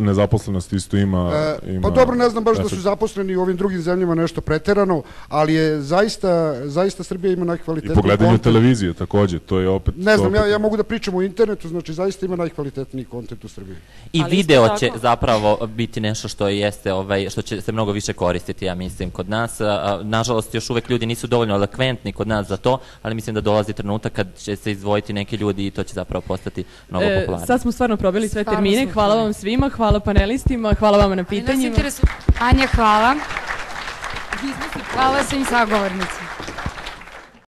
nezaposlenosti isto ima, e, ima... Pa dobro, ne znam baš efekt. da su zaposleni u ovim drugim zemljama nešto preterano, ali je zaista, zaista Srbija ima najkvalitetniji I pogledanje televizije takođe, to je opet... Ne znam, opet... ja, ja mogu da pričam o internetu, znači zaista ima najkvalitetniji kontent u Srbiji. I ali video će tako... zapravo biti nešto što jeste, ovaj, što će se mnogo više koristiti, ja mislim, kod nas. Nažalost, još uvek ljudi nisu dovoljno elokventni kod nas za to, ali mislim da dolazi trenutak kad će se izdvojiti neki ljudi i to će zapravo postati mnogo e, popularno. Sad smo stvarno probili sve stvarno termine. Hvala vam svima, hvala panelistima, hvala vam na pitanjima. Anja, hvala. Hvala svim sagovornicima.